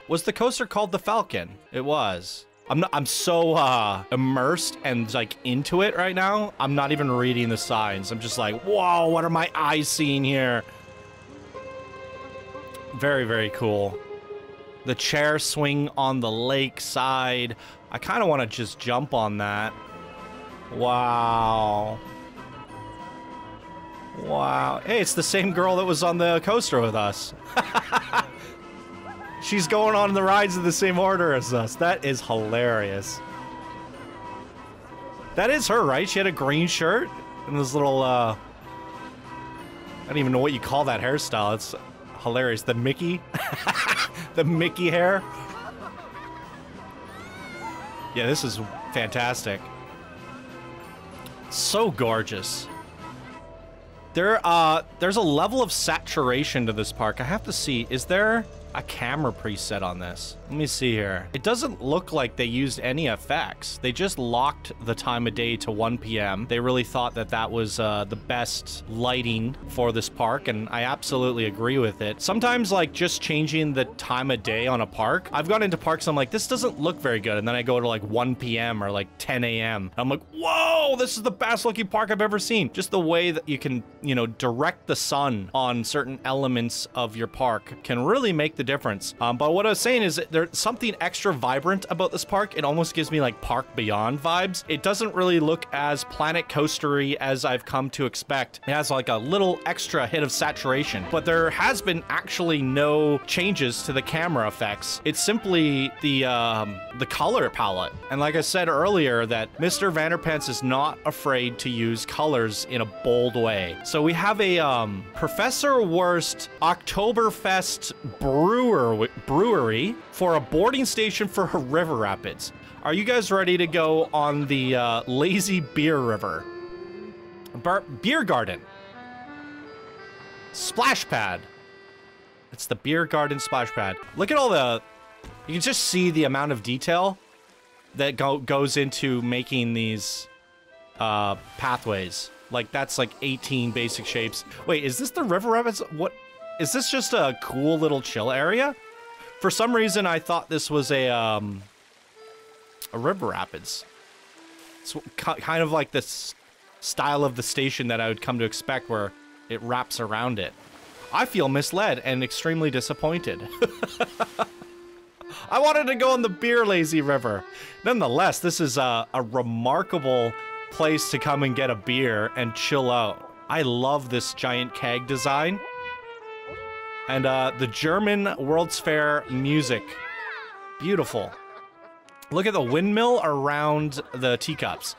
Was the coaster called the Falcon? It was. I'm not, I'm so uh, immersed and like into it right now. I'm not even reading the signs. I'm just like, whoa, what are my eyes seeing here? Very, very cool. The chair swing on the lake side. I kind of want to just jump on that. Wow. Wow. Hey, it's the same girl that was on the coaster with us. She's going on the rides in the same order as us. That is hilarious. That is her, right? She had a green shirt and this little, uh... I don't even know what you call that hairstyle. It's hilarious. The Mickey? the Mickey hair? Yeah, this is fantastic. So gorgeous. There, uh, there's a level of saturation to this park. I have to see, is there a camera preset on this. Let me see here. It doesn't look like they used any effects. They just locked the time of day to 1 p.m. They really thought that that was uh, the best lighting for this park, and I absolutely agree with it. Sometimes, like, just changing the time of day on a park, I've gone into parks, I'm like, this doesn't look very good, and then I go to, like, 1 p.m. or, like, 10 a.m. I'm like, whoa, this is the best looking park I've ever seen. Just the way that you can, you know, direct the sun on certain elements of your park can really make the difference. Um, but what I was saying is there's something extra vibrant about this park. It almost gives me like Park Beyond vibes. It doesn't really look as planet coastery as I've come to expect. It has like a little extra hit of saturation, but there has been actually no changes to the camera effects. It's simply the um, the color palette. And like I said earlier, that Mr. Vanderpants is not afraid to use colors in a bold way. So we have a um, Professor Wurst Oktoberfest brewer brewery for a boarding station for River Rapids. Are you guys ready to go on the uh, lazy beer river? Bar beer garden. Splash pad. It's the beer garden splash pad. Look at all the... You can just see the amount of detail that go goes into making these uh, pathways. Like, that's like 18 basic shapes. Wait, is this the River Rapids? What? Is this just a cool little chill area? For some reason, I thought this was a, um, a river rapids. It's kind of like this style of the station that I would come to expect where it wraps around it. I feel misled and extremely disappointed. I wanted to go on the beer lazy river. Nonetheless, this is a, a remarkable place to come and get a beer and chill out. I love this giant keg design. And uh, the German World's Fair music. Beautiful. Look at the windmill around the teacups.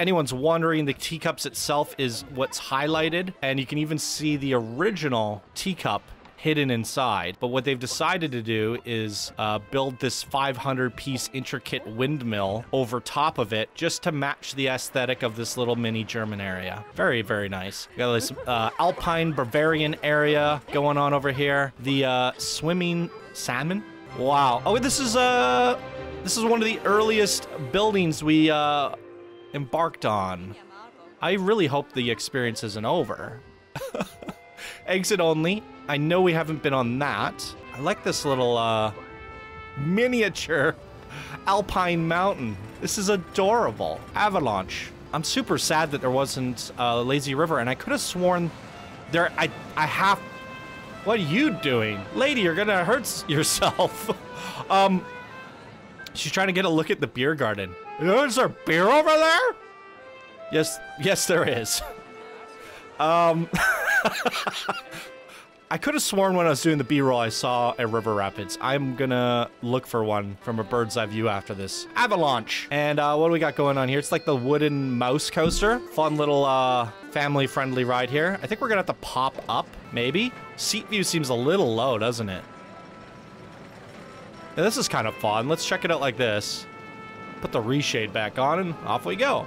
Anyone's wondering, the teacups itself is what's highlighted, and you can even see the original teacup hidden inside. But what they've decided to do is uh, build this 500 piece intricate windmill over top of it just to match the aesthetic of this little mini German area. Very, very nice. We got this uh, Alpine Bavarian area going on over here. The uh, swimming salmon. Wow. Oh, this is uh, this is one of the earliest buildings we uh, embarked on. I really hope the experience isn't over. Exit only. I know we haven't been on that. I like this little uh, miniature alpine mountain. This is adorable. Avalaunch. I'm super sad that there wasn't a lazy river, and I could have sworn there. I I have. What are you doing, lady? You're gonna hurt yourself. um, she's trying to get a look at the beer garden. Is there beer over there? Yes, yes, there is. um. I could have sworn when I was doing the B-roll I saw a river rapids. I'm gonna look for one from a bird's eye view after this. Avalaunch! And uh, what do we got going on here? It's like the wooden mouse coaster. Fun little uh, family-friendly ride here. I think we're gonna have to pop up, maybe? Seat view seems a little low, doesn't it? Yeah, this is kind of fun. Let's check it out like this. Put the reshade back on and off we go.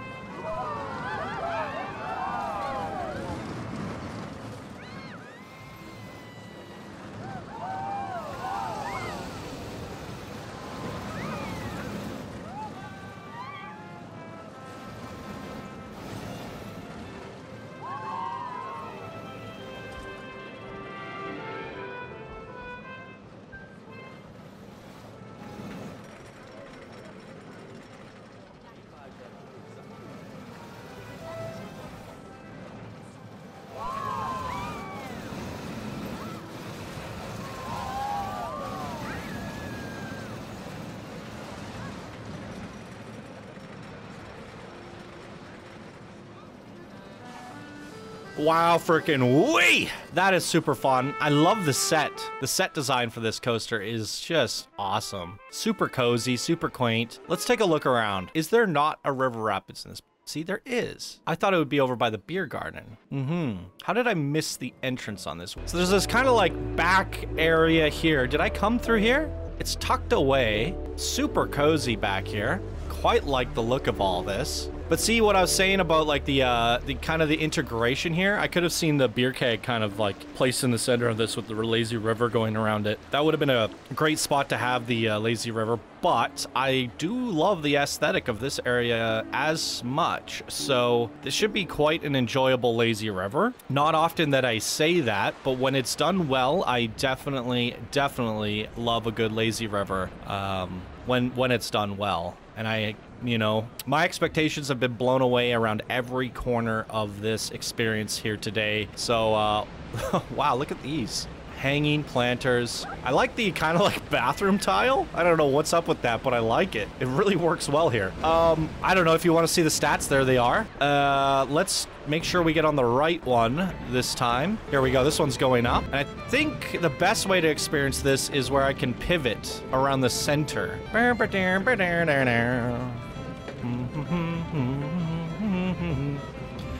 Wow, freaking wee! That is super fun. I love the set. The set design for this coaster is just awesome. Super cozy, super quaint. Let's take a look around. Is there not a river rapids in this See, there is. I thought it would be over by the beer garden. Mm-hmm. How did I miss the entrance on this one? So there's this kind of like back area here. Did I come through here? It's tucked away. Super cozy back here. Quite like the look of all this. But see what I was saying about like the uh, the kind of the integration here? I could have seen the beer keg kind of like placed in the center of this with the lazy river going around it. That would have been a great spot to have the uh, lazy river. But I do love the aesthetic of this area as much. So this should be quite an enjoyable lazy river. Not often that I say that, but when it's done well, I definitely, definitely love a good lazy river um, when when it's done well. And I you know, my expectations have been blown away around every corner of this experience here today. So, uh, wow, look at these. Hanging planters. I like the kind of like bathroom tile. I don't know what's up with that, but I like it. It really works well here. Um, I don't know if you want to see the stats. There they are. Uh, let's make sure we get on the right one this time. Here we go. This one's going up. And I think the best way to experience this is where I can pivot around the center.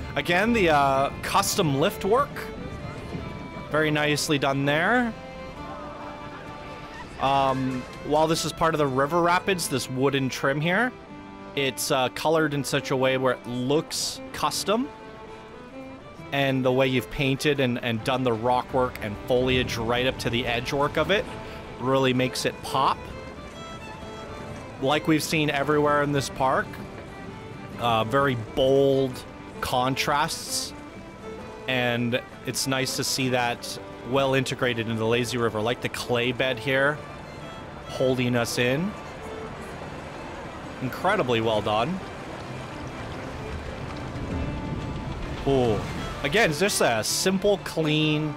Again, the uh, custom lift work. Very nicely done there. Um, while this is part of the river rapids, this wooden trim here, it's uh, colored in such a way where it looks custom. And the way you've painted and, and done the rock work and foliage right up to the edge work of it really makes it pop like we've seen everywhere in this park, uh, very bold contrasts. And it's nice to see that well integrated into the lazy river, like the clay bed here, holding us in. Incredibly well done. Oh, again, it's just a simple, clean,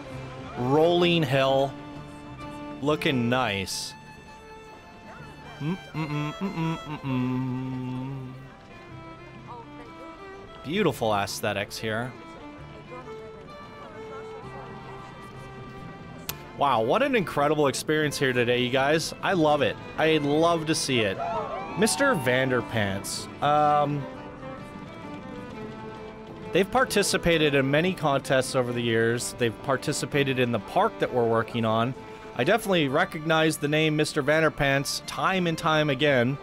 rolling hill, looking nice. Mm -mm -mm Beautiful aesthetics here. Wow, what an incredible experience here today, you guys. I love it. I love to see it. Mr. Vanderpants. Um, they've participated in many contests over the years. They've participated in the park that we're working on. I definitely recognize the name Mr. Vanderpants time and time again.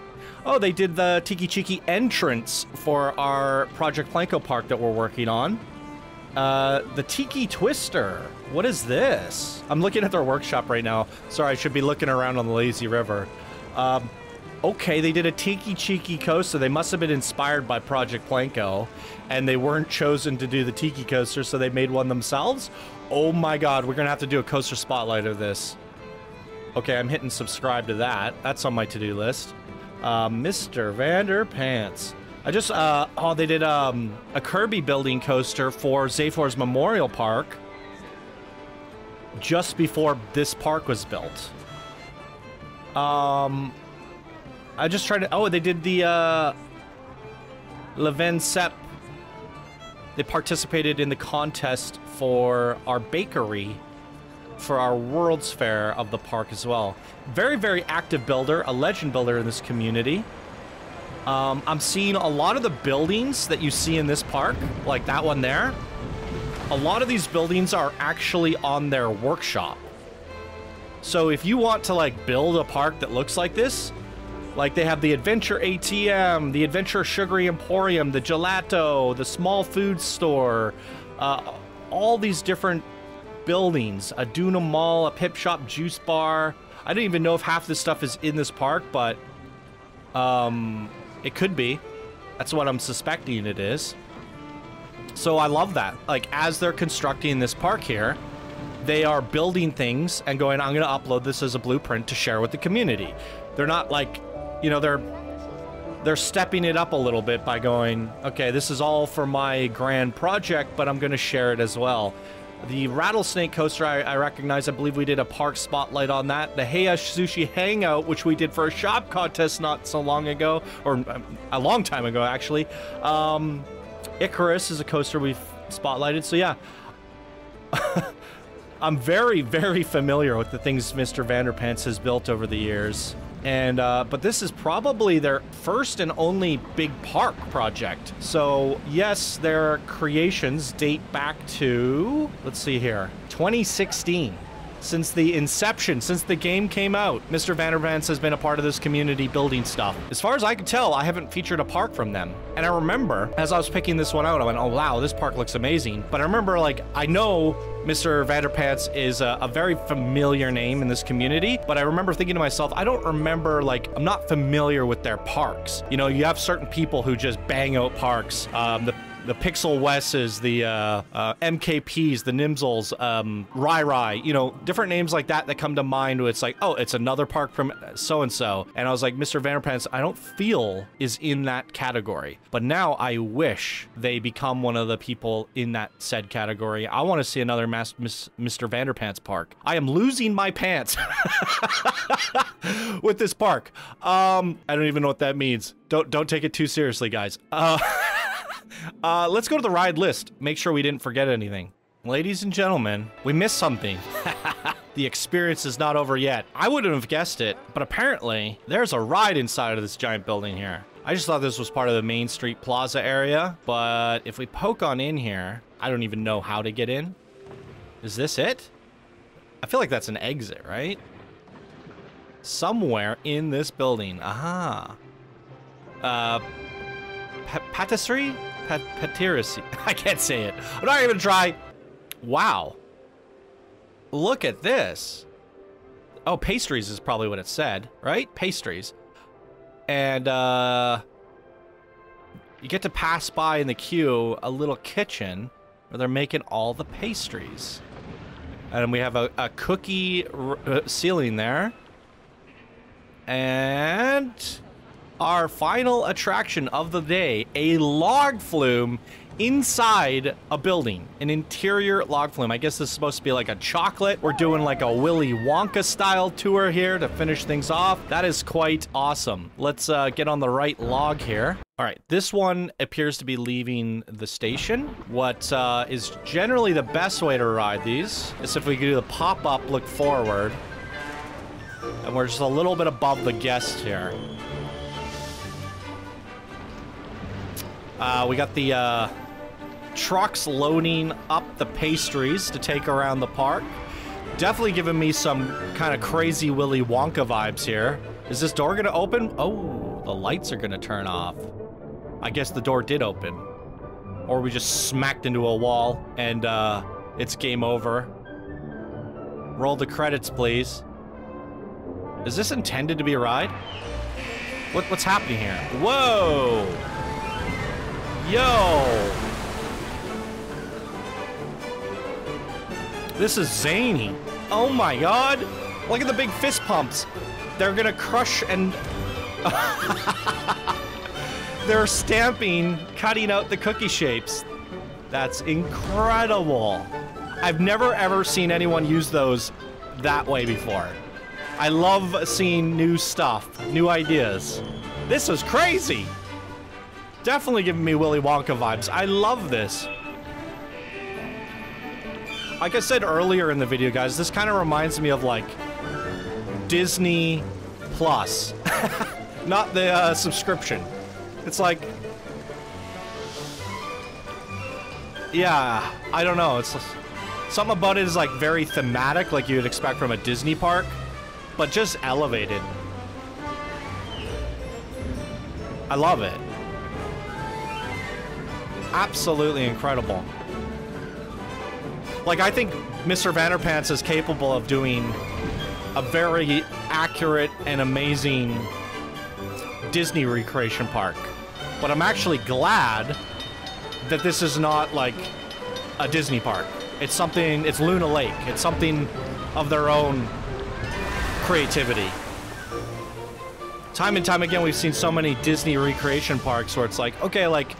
Oh, they did the Tiki Chiki entrance for our Project PlanCo park that we're working on. Uh, the Tiki Twister. What is this? I'm looking at their workshop right now. Sorry, I should be looking around on the lazy river. Um, okay, they did a Tiki Cheeky coaster. They must have been inspired by Project PlanCo, and they weren't chosen to do the Tiki coaster, so they made one themselves. Oh my god, we're gonna have to do a coaster spotlight of this. Okay, I'm hitting subscribe to that. That's on my to-do list. Uh, Mr. Vanderpants. I just, uh, oh, they did um, a Kirby building coaster for Zayfor's Memorial Park just before this park was built. Um, I just tried to, oh, they did the, uh, Leven Sep. They participated in the contest for our bakery for our World's Fair of the park as well. Very, very active builder, a legend builder in this community. Um, I'm seeing a lot of the buildings that you see in this park, like that one there. A lot of these buildings are actually on their workshop. So if you want to like build a park that looks like this, like they have the Adventure ATM, the Adventure Sugary Emporium, the Gelato, the small food store, uh, all these different buildings, a Duna Mall, a Pip Shop juice bar. I don't even know if half this stuff is in this park, but um, it could be. That's what I'm suspecting it is. So I love that. Like, as they're constructing this park here, they are building things and going, I'm going to upload this as a blueprint to share with the community. They're not like, you know, they're they're stepping it up a little bit by going, okay, this is all for my grand project, but I'm going to share it as well. The Rattlesnake Coaster, I, I, recognize. I believe we did a park spotlight on that. The Heya Sushi Hangout, which we did for a shop contest not so long ago, or um, a long time ago, actually. Um, Icarus is a coaster we've spotlighted. So, yeah. I'm very, very familiar with the things Mr. Vanderpants has built over the years. And, uh, but this is probably their first and only big park project. So, yes, their creations date back to, let's see here, 2016 since the inception, since the game came out. Mr. Vanderpants has been a part of this community building stuff. As far as I can tell, I haven't featured a park from them. And I remember, as I was picking this one out, I went, oh wow, this park looks amazing. But I remember, like, I know Mr. Vanderpants is a, a, very familiar name in this community, but I remember thinking to myself, I don't remember, like, I'm not familiar with their parks. You know, you have certain people who just bang out parks. Um, the the Pixel Wesses, the uh, uh, MKPs, the Nimsels, um, Rai Rai, you know, different names like that that come to mind. Where it's like, oh, it's another park from so and so, and I was like, Mr. Vanderpants, I don't feel is in that category, but now I wish they become one of the people in that said category. I want to see another Mas Mr. Vanderpants park. I am losing my pants with this park. Um, I don't even know what that means. Don't don't take it too seriously, guys. Uh. Uh, let's go to the ride list. Make sure we didn't forget anything. Ladies and gentlemen, we missed something. the experience is not over yet. I wouldn't have guessed it, but apparently there's a ride inside of this giant building here. I just thought this was part of the Main Street Plaza area, but if we poke on in here, I don't even know how to get in. Is this it? I feel like that's an exit, right? Somewhere in this building. Aha. Uh, patisserie? Pat patisserie. I can't say it. I'm not even try. Wow. Look at this. Oh, pastries is probably what it said, right? Pastries. And, uh... You get to pass by in the queue a little kitchen where they're making all the pastries. And we have a, a cookie uh, ceiling there. And our final attraction of the day, a log flume inside a building, an interior log flume. I guess this is supposed to be like a chocolate. We're doing like a Willy Wonka style tour here to finish things off. That is quite awesome. Let's uh, get on the right log here. All right, this one appears to be leaving the station. What uh, is generally the best way to ride these is if we do the pop-up, look forward, and we're just a little bit above the guest here. Uh, we got the uh, trucks loading up the pastries to take around the park. Definitely giving me some kind of crazy Willy Wonka vibes here. Is this door gonna open? Oh, the lights are gonna turn off. I guess the door did open. Or we just smacked into a wall and uh, it's game over. Roll the credits, please. Is this intended to be a ride? What, what's happening here? Whoa! Yo! This is zany. Oh my god! Look at the big fist pumps. They're gonna crush and... They're stamping, cutting out the cookie shapes. That's incredible. I've never ever seen anyone use those that way before. I love seeing new stuff, new ideas. This is crazy. Definitely giving me Willy Wonka vibes. I love this. Like I said earlier in the video, guys, this kind of reminds me of like Disney Plus. Not the uh, subscription. It's like... Yeah, I don't know. It's Something about it is like very thematic, like you would expect from a Disney park, but just elevated. I love it. Absolutely incredible. Like, I think Mr. Vanderpants is capable of doing a very accurate and amazing Disney recreation park. But I'm actually glad that this is not like a Disney park. It's something, it's Luna Lake. It's something of their own creativity. Time and time again, we've seen so many Disney recreation parks where it's like, okay, like,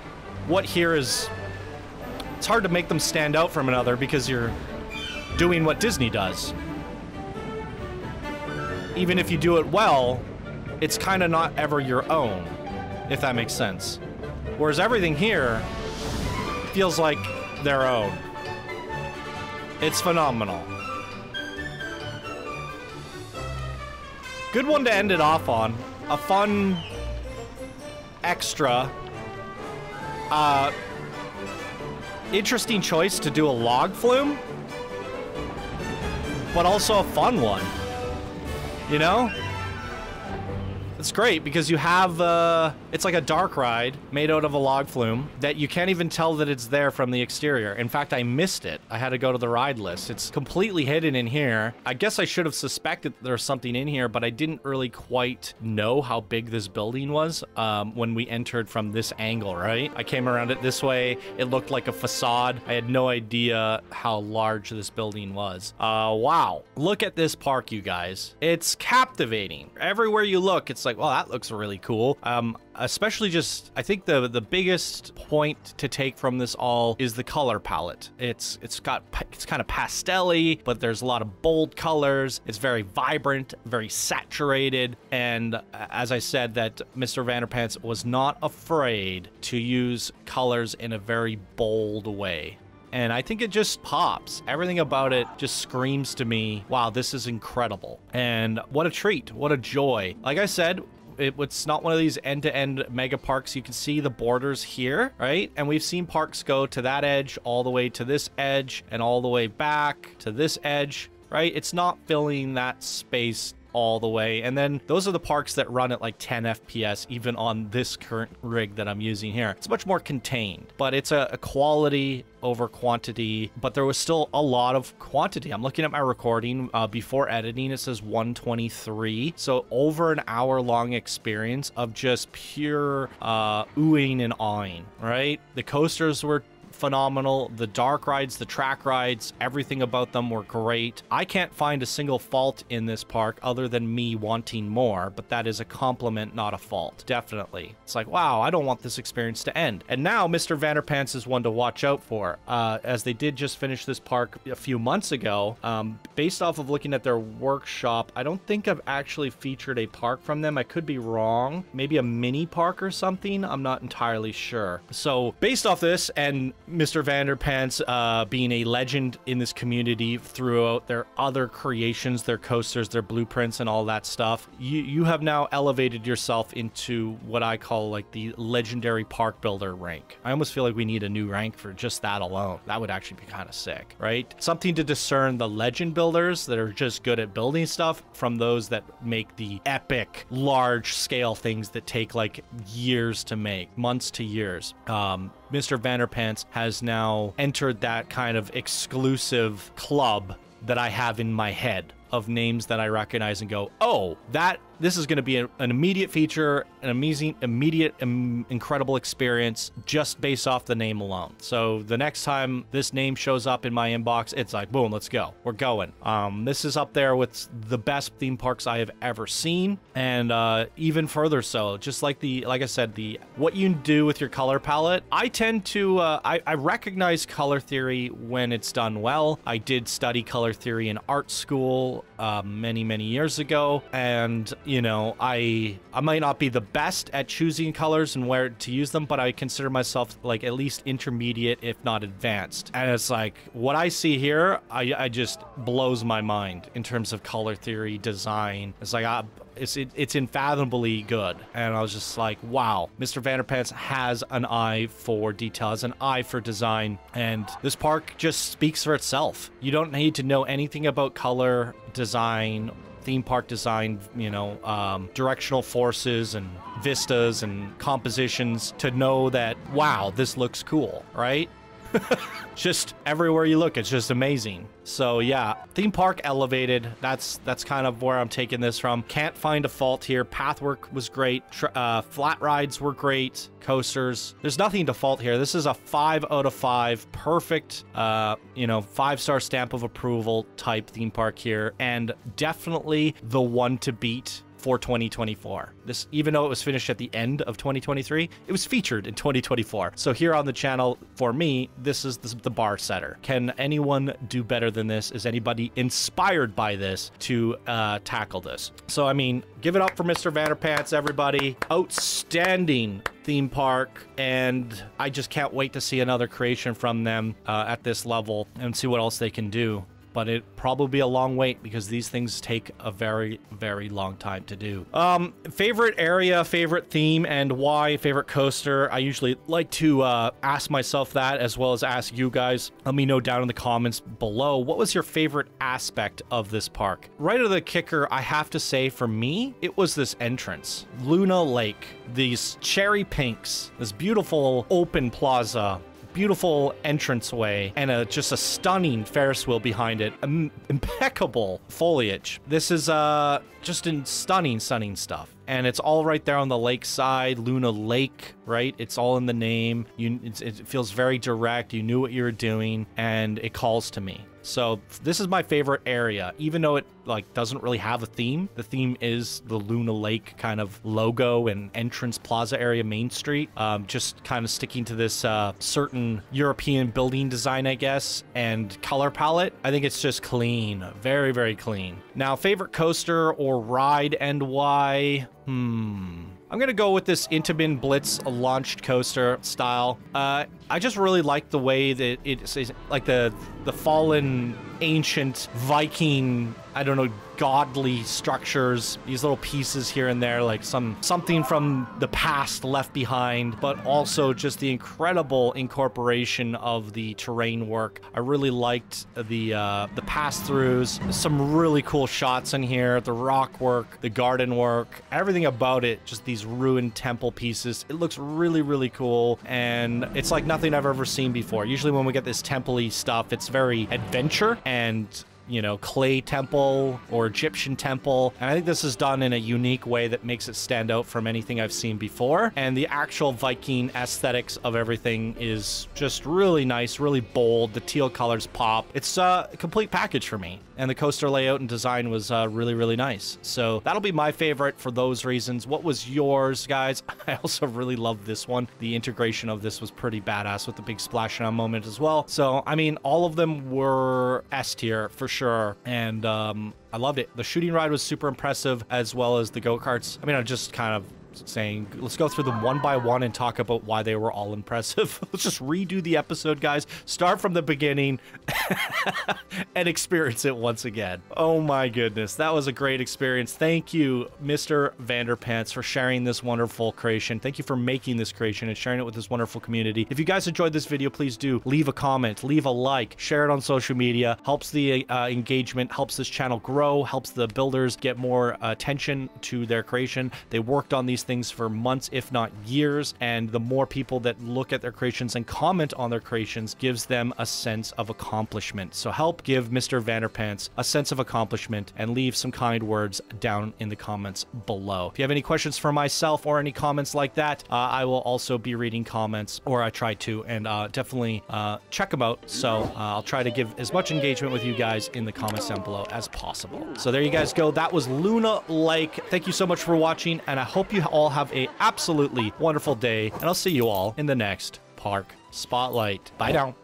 what here is... It's hard to make them stand out from another because you're doing what Disney does. Even if you do it well, it's kind of not ever your own, if that makes sense. Whereas everything here feels like their own. It's phenomenal. Good one to end it off on. A fun extra. Uh, interesting choice to do a log flume, but also a fun one. You know? It's great because you have, uh, it's like a dark ride made out of a log flume that you can't even tell that it's there from the exterior. In fact, I missed it. I had to go to the ride list. It's completely hidden in here. I guess I should have suspected there's something in here, but I didn't really quite know how big this building was um, when we entered from this angle, right? I came around it this way. It looked like a facade. I had no idea how large this building was. Uh, wow. Look at this park, you guys. It's captivating. Everywhere you look, it's like, well, that looks really cool. Um, especially just, I think the the biggest point to take from this all is the color palette. It's it's got it's kind of pastelly, but there's a lot of bold colors. It's very vibrant, very saturated, and as I said, that Mr. Vanderpants was not afraid to use colors in a very bold way and I think it just pops. Everything about it just screams to me, wow, this is incredible. And what a treat, what a joy. Like I said, it, it's not one of these end-to-end -end mega parks. You can see the borders here, right? And we've seen parks go to that edge, all the way to this edge, and all the way back to this edge, right? It's not filling that space all the way. And then those are the parks that run at like 10 FPS, even on this current rig that I'm using here. It's much more contained, but it's a, a quality over quantity, but there was still a lot of quantity. I'm looking at my recording uh, before editing, it says 123. So over an hour long experience of just pure uh, oohing and awing, right? The coasters were phenomenal. The dark rides, the track rides, everything about them were great. I can't find a single fault in this park other than me wanting more, but that is a compliment, not a fault. Definitely. It's like, wow, I don't want this experience to end. And now Mr. Vanderpants is one to watch out for, uh, as they did just finish this park a few months ago. Um, based off of looking at their workshop, I don't think I've actually featured a park from them. I could be wrong. Maybe a mini park or something. I'm not entirely sure. So based off this and Mr. Vanderpants uh, being a legend in this community throughout their other creations, their coasters, their blueprints, and all that stuff, you you have now elevated yourself into what I call like the legendary park builder rank. I almost feel like we need a new rank for just that alone. That would actually be kind of sick, right? Something to discern the legend builders that are just good at building stuff from those that make the epic, large scale things that take like years to make, months to years. Um, Mr. Vanderpants has now entered that kind of exclusive club that I have in my head of names that I recognize and go, oh, that this is going to be a, an immediate feature, an amazing, immediate, um, incredible experience just based off the name alone. So the next time this name shows up in my inbox, it's like, boom, let's go. We're going. Um, this is up there with the best theme parks I have ever seen, and uh, even further so. Just like the, like I said, the what you do with your color palette. I tend to, uh, I, I recognize color theory when it's done well. I did study color theory in art school uh, many, many years ago, and you know, I I might not be the best at choosing colors and where to use them, but I consider myself like at least intermediate, if not advanced. And it's like what I see here, I, I just blows my mind in terms of color theory, design. It's like I, it's it, it's unfathomably good, and I was just like, wow, Mr. Vanderpants has an eye for detail, has an eye for design, and this park just speaks for itself. You don't need to know anything about color design theme park design, you know, um, directional forces and vistas and compositions to know that, wow, this looks cool, right? just everywhere you look, it's just amazing. So yeah, theme park elevated. That's that's kind of where I'm taking this from. Can't find a fault here. Pathwork was great. Uh, flat rides were great. Coasters. There's nothing to fault here. This is a five out of five, perfect, uh, you know, five star stamp of approval type theme park here, and definitely the one to beat for 2024. This, even though it was finished at the end of 2023, it was featured in 2024. So here on the channel, for me, this is the, bar setter. Can anyone do better than this? Is anybody inspired by this to uh, tackle this? So, I mean, give it up for Mr. Vanderpants, everybody. Outstanding theme park and I just can't wait to see another creation from them uh, at this level and see what else they can do but it probably be a long wait because these things take a very, very long time to do. Um, favorite area, favorite theme, and why favorite coaster? I usually like to uh, ask myself that as well as ask you guys. Let me know down in the comments below. What was your favorite aspect of this park? Right of the kicker, I have to say for me, it was this entrance. Luna Lake, these cherry pinks, this beautiful open plaza beautiful entranceway and a, just a stunning Ferris wheel behind it. Im impeccable foliage. This is uh, just in stunning, stunning stuff. And it's all right there on the lakeside, Luna Lake, right? It's all in the name. You, it feels very direct. You knew what you were doing, and it calls to me. So this is my favorite area, even though it like doesn't really have a theme. The theme is the Luna Lake kind of logo and entrance plaza area, Main Street. Um, just kind of sticking to this uh, certain European building design, I guess, and color palette. I think it's just clean, very very clean. Now, favorite coaster or ride and why? Hmm. I'm gonna go with this Intamin Blitz launched coaster style. Uh, I just really like the way that it's like the the fallen ancient Viking, I don't know, godly structures, these little pieces here and there, like some something from the past left behind, but also just the incredible incorporation of the terrain work. I really liked the uh, the pass-throughs, some really cool shots in here, the rock work, the garden work, everything about it, just these ruined temple pieces. It looks really, really cool, and it's like nothing I've ever seen before. Usually when we get this temple stuff, it's very adventure, and you know, clay temple or Egyptian temple. And I think this is done in a unique way that makes it stand out from anything I've seen before. And the actual Viking aesthetics of everything is just really nice, really bold. The teal colors pop. It's a complete package for me. And the coaster layout and design was uh, really, really nice. So that'll be my favorite for those reasons. What was yours, guys? I also really love this one. The integration of this was pretty badass with the big splash splashdown moment as well. So, I mean, all of them were S tier for sure. And um, I loved it. The shooting ride was super impressive, as well as the go karts. I mean, I just kind of saying let's go through them one by one and talk about why they were all impressive. let's just redo the episode, guys. Start from the beginning and experience it once again. Oh my goodness, that was a great experience. Thank you, Mr. Vanderpants, for sharing this wonderful creation. Thank you for making this creation and sharing it with this wonderful community. If you guys enjoyed this video, please do leave a comment, leave a like, share it on social media. Helps the uh, engagement, helps this channel grow, helps the builders get more attention to their creation. They worked on these things for months, if not years. And the more people that look at their creations and comment on their creations gives them a sense of accomplishment. So help give Mr. Vanderpants a sense of accomplishment and leave some kind words down in the comments below. If you have any questions for myself or any comments like that, uh, I will also be reading comments, or I try to, and uh, definitely uh, check them out. So uh, I'll try to give as much engagement with you guys in the comments down below as possible. So there you guys go. That was Luna Lake. Thank you so much for watching, and I hope you all have a absolutely wonderful day, and I'll see you all in the next Park Spotlight. Bye now.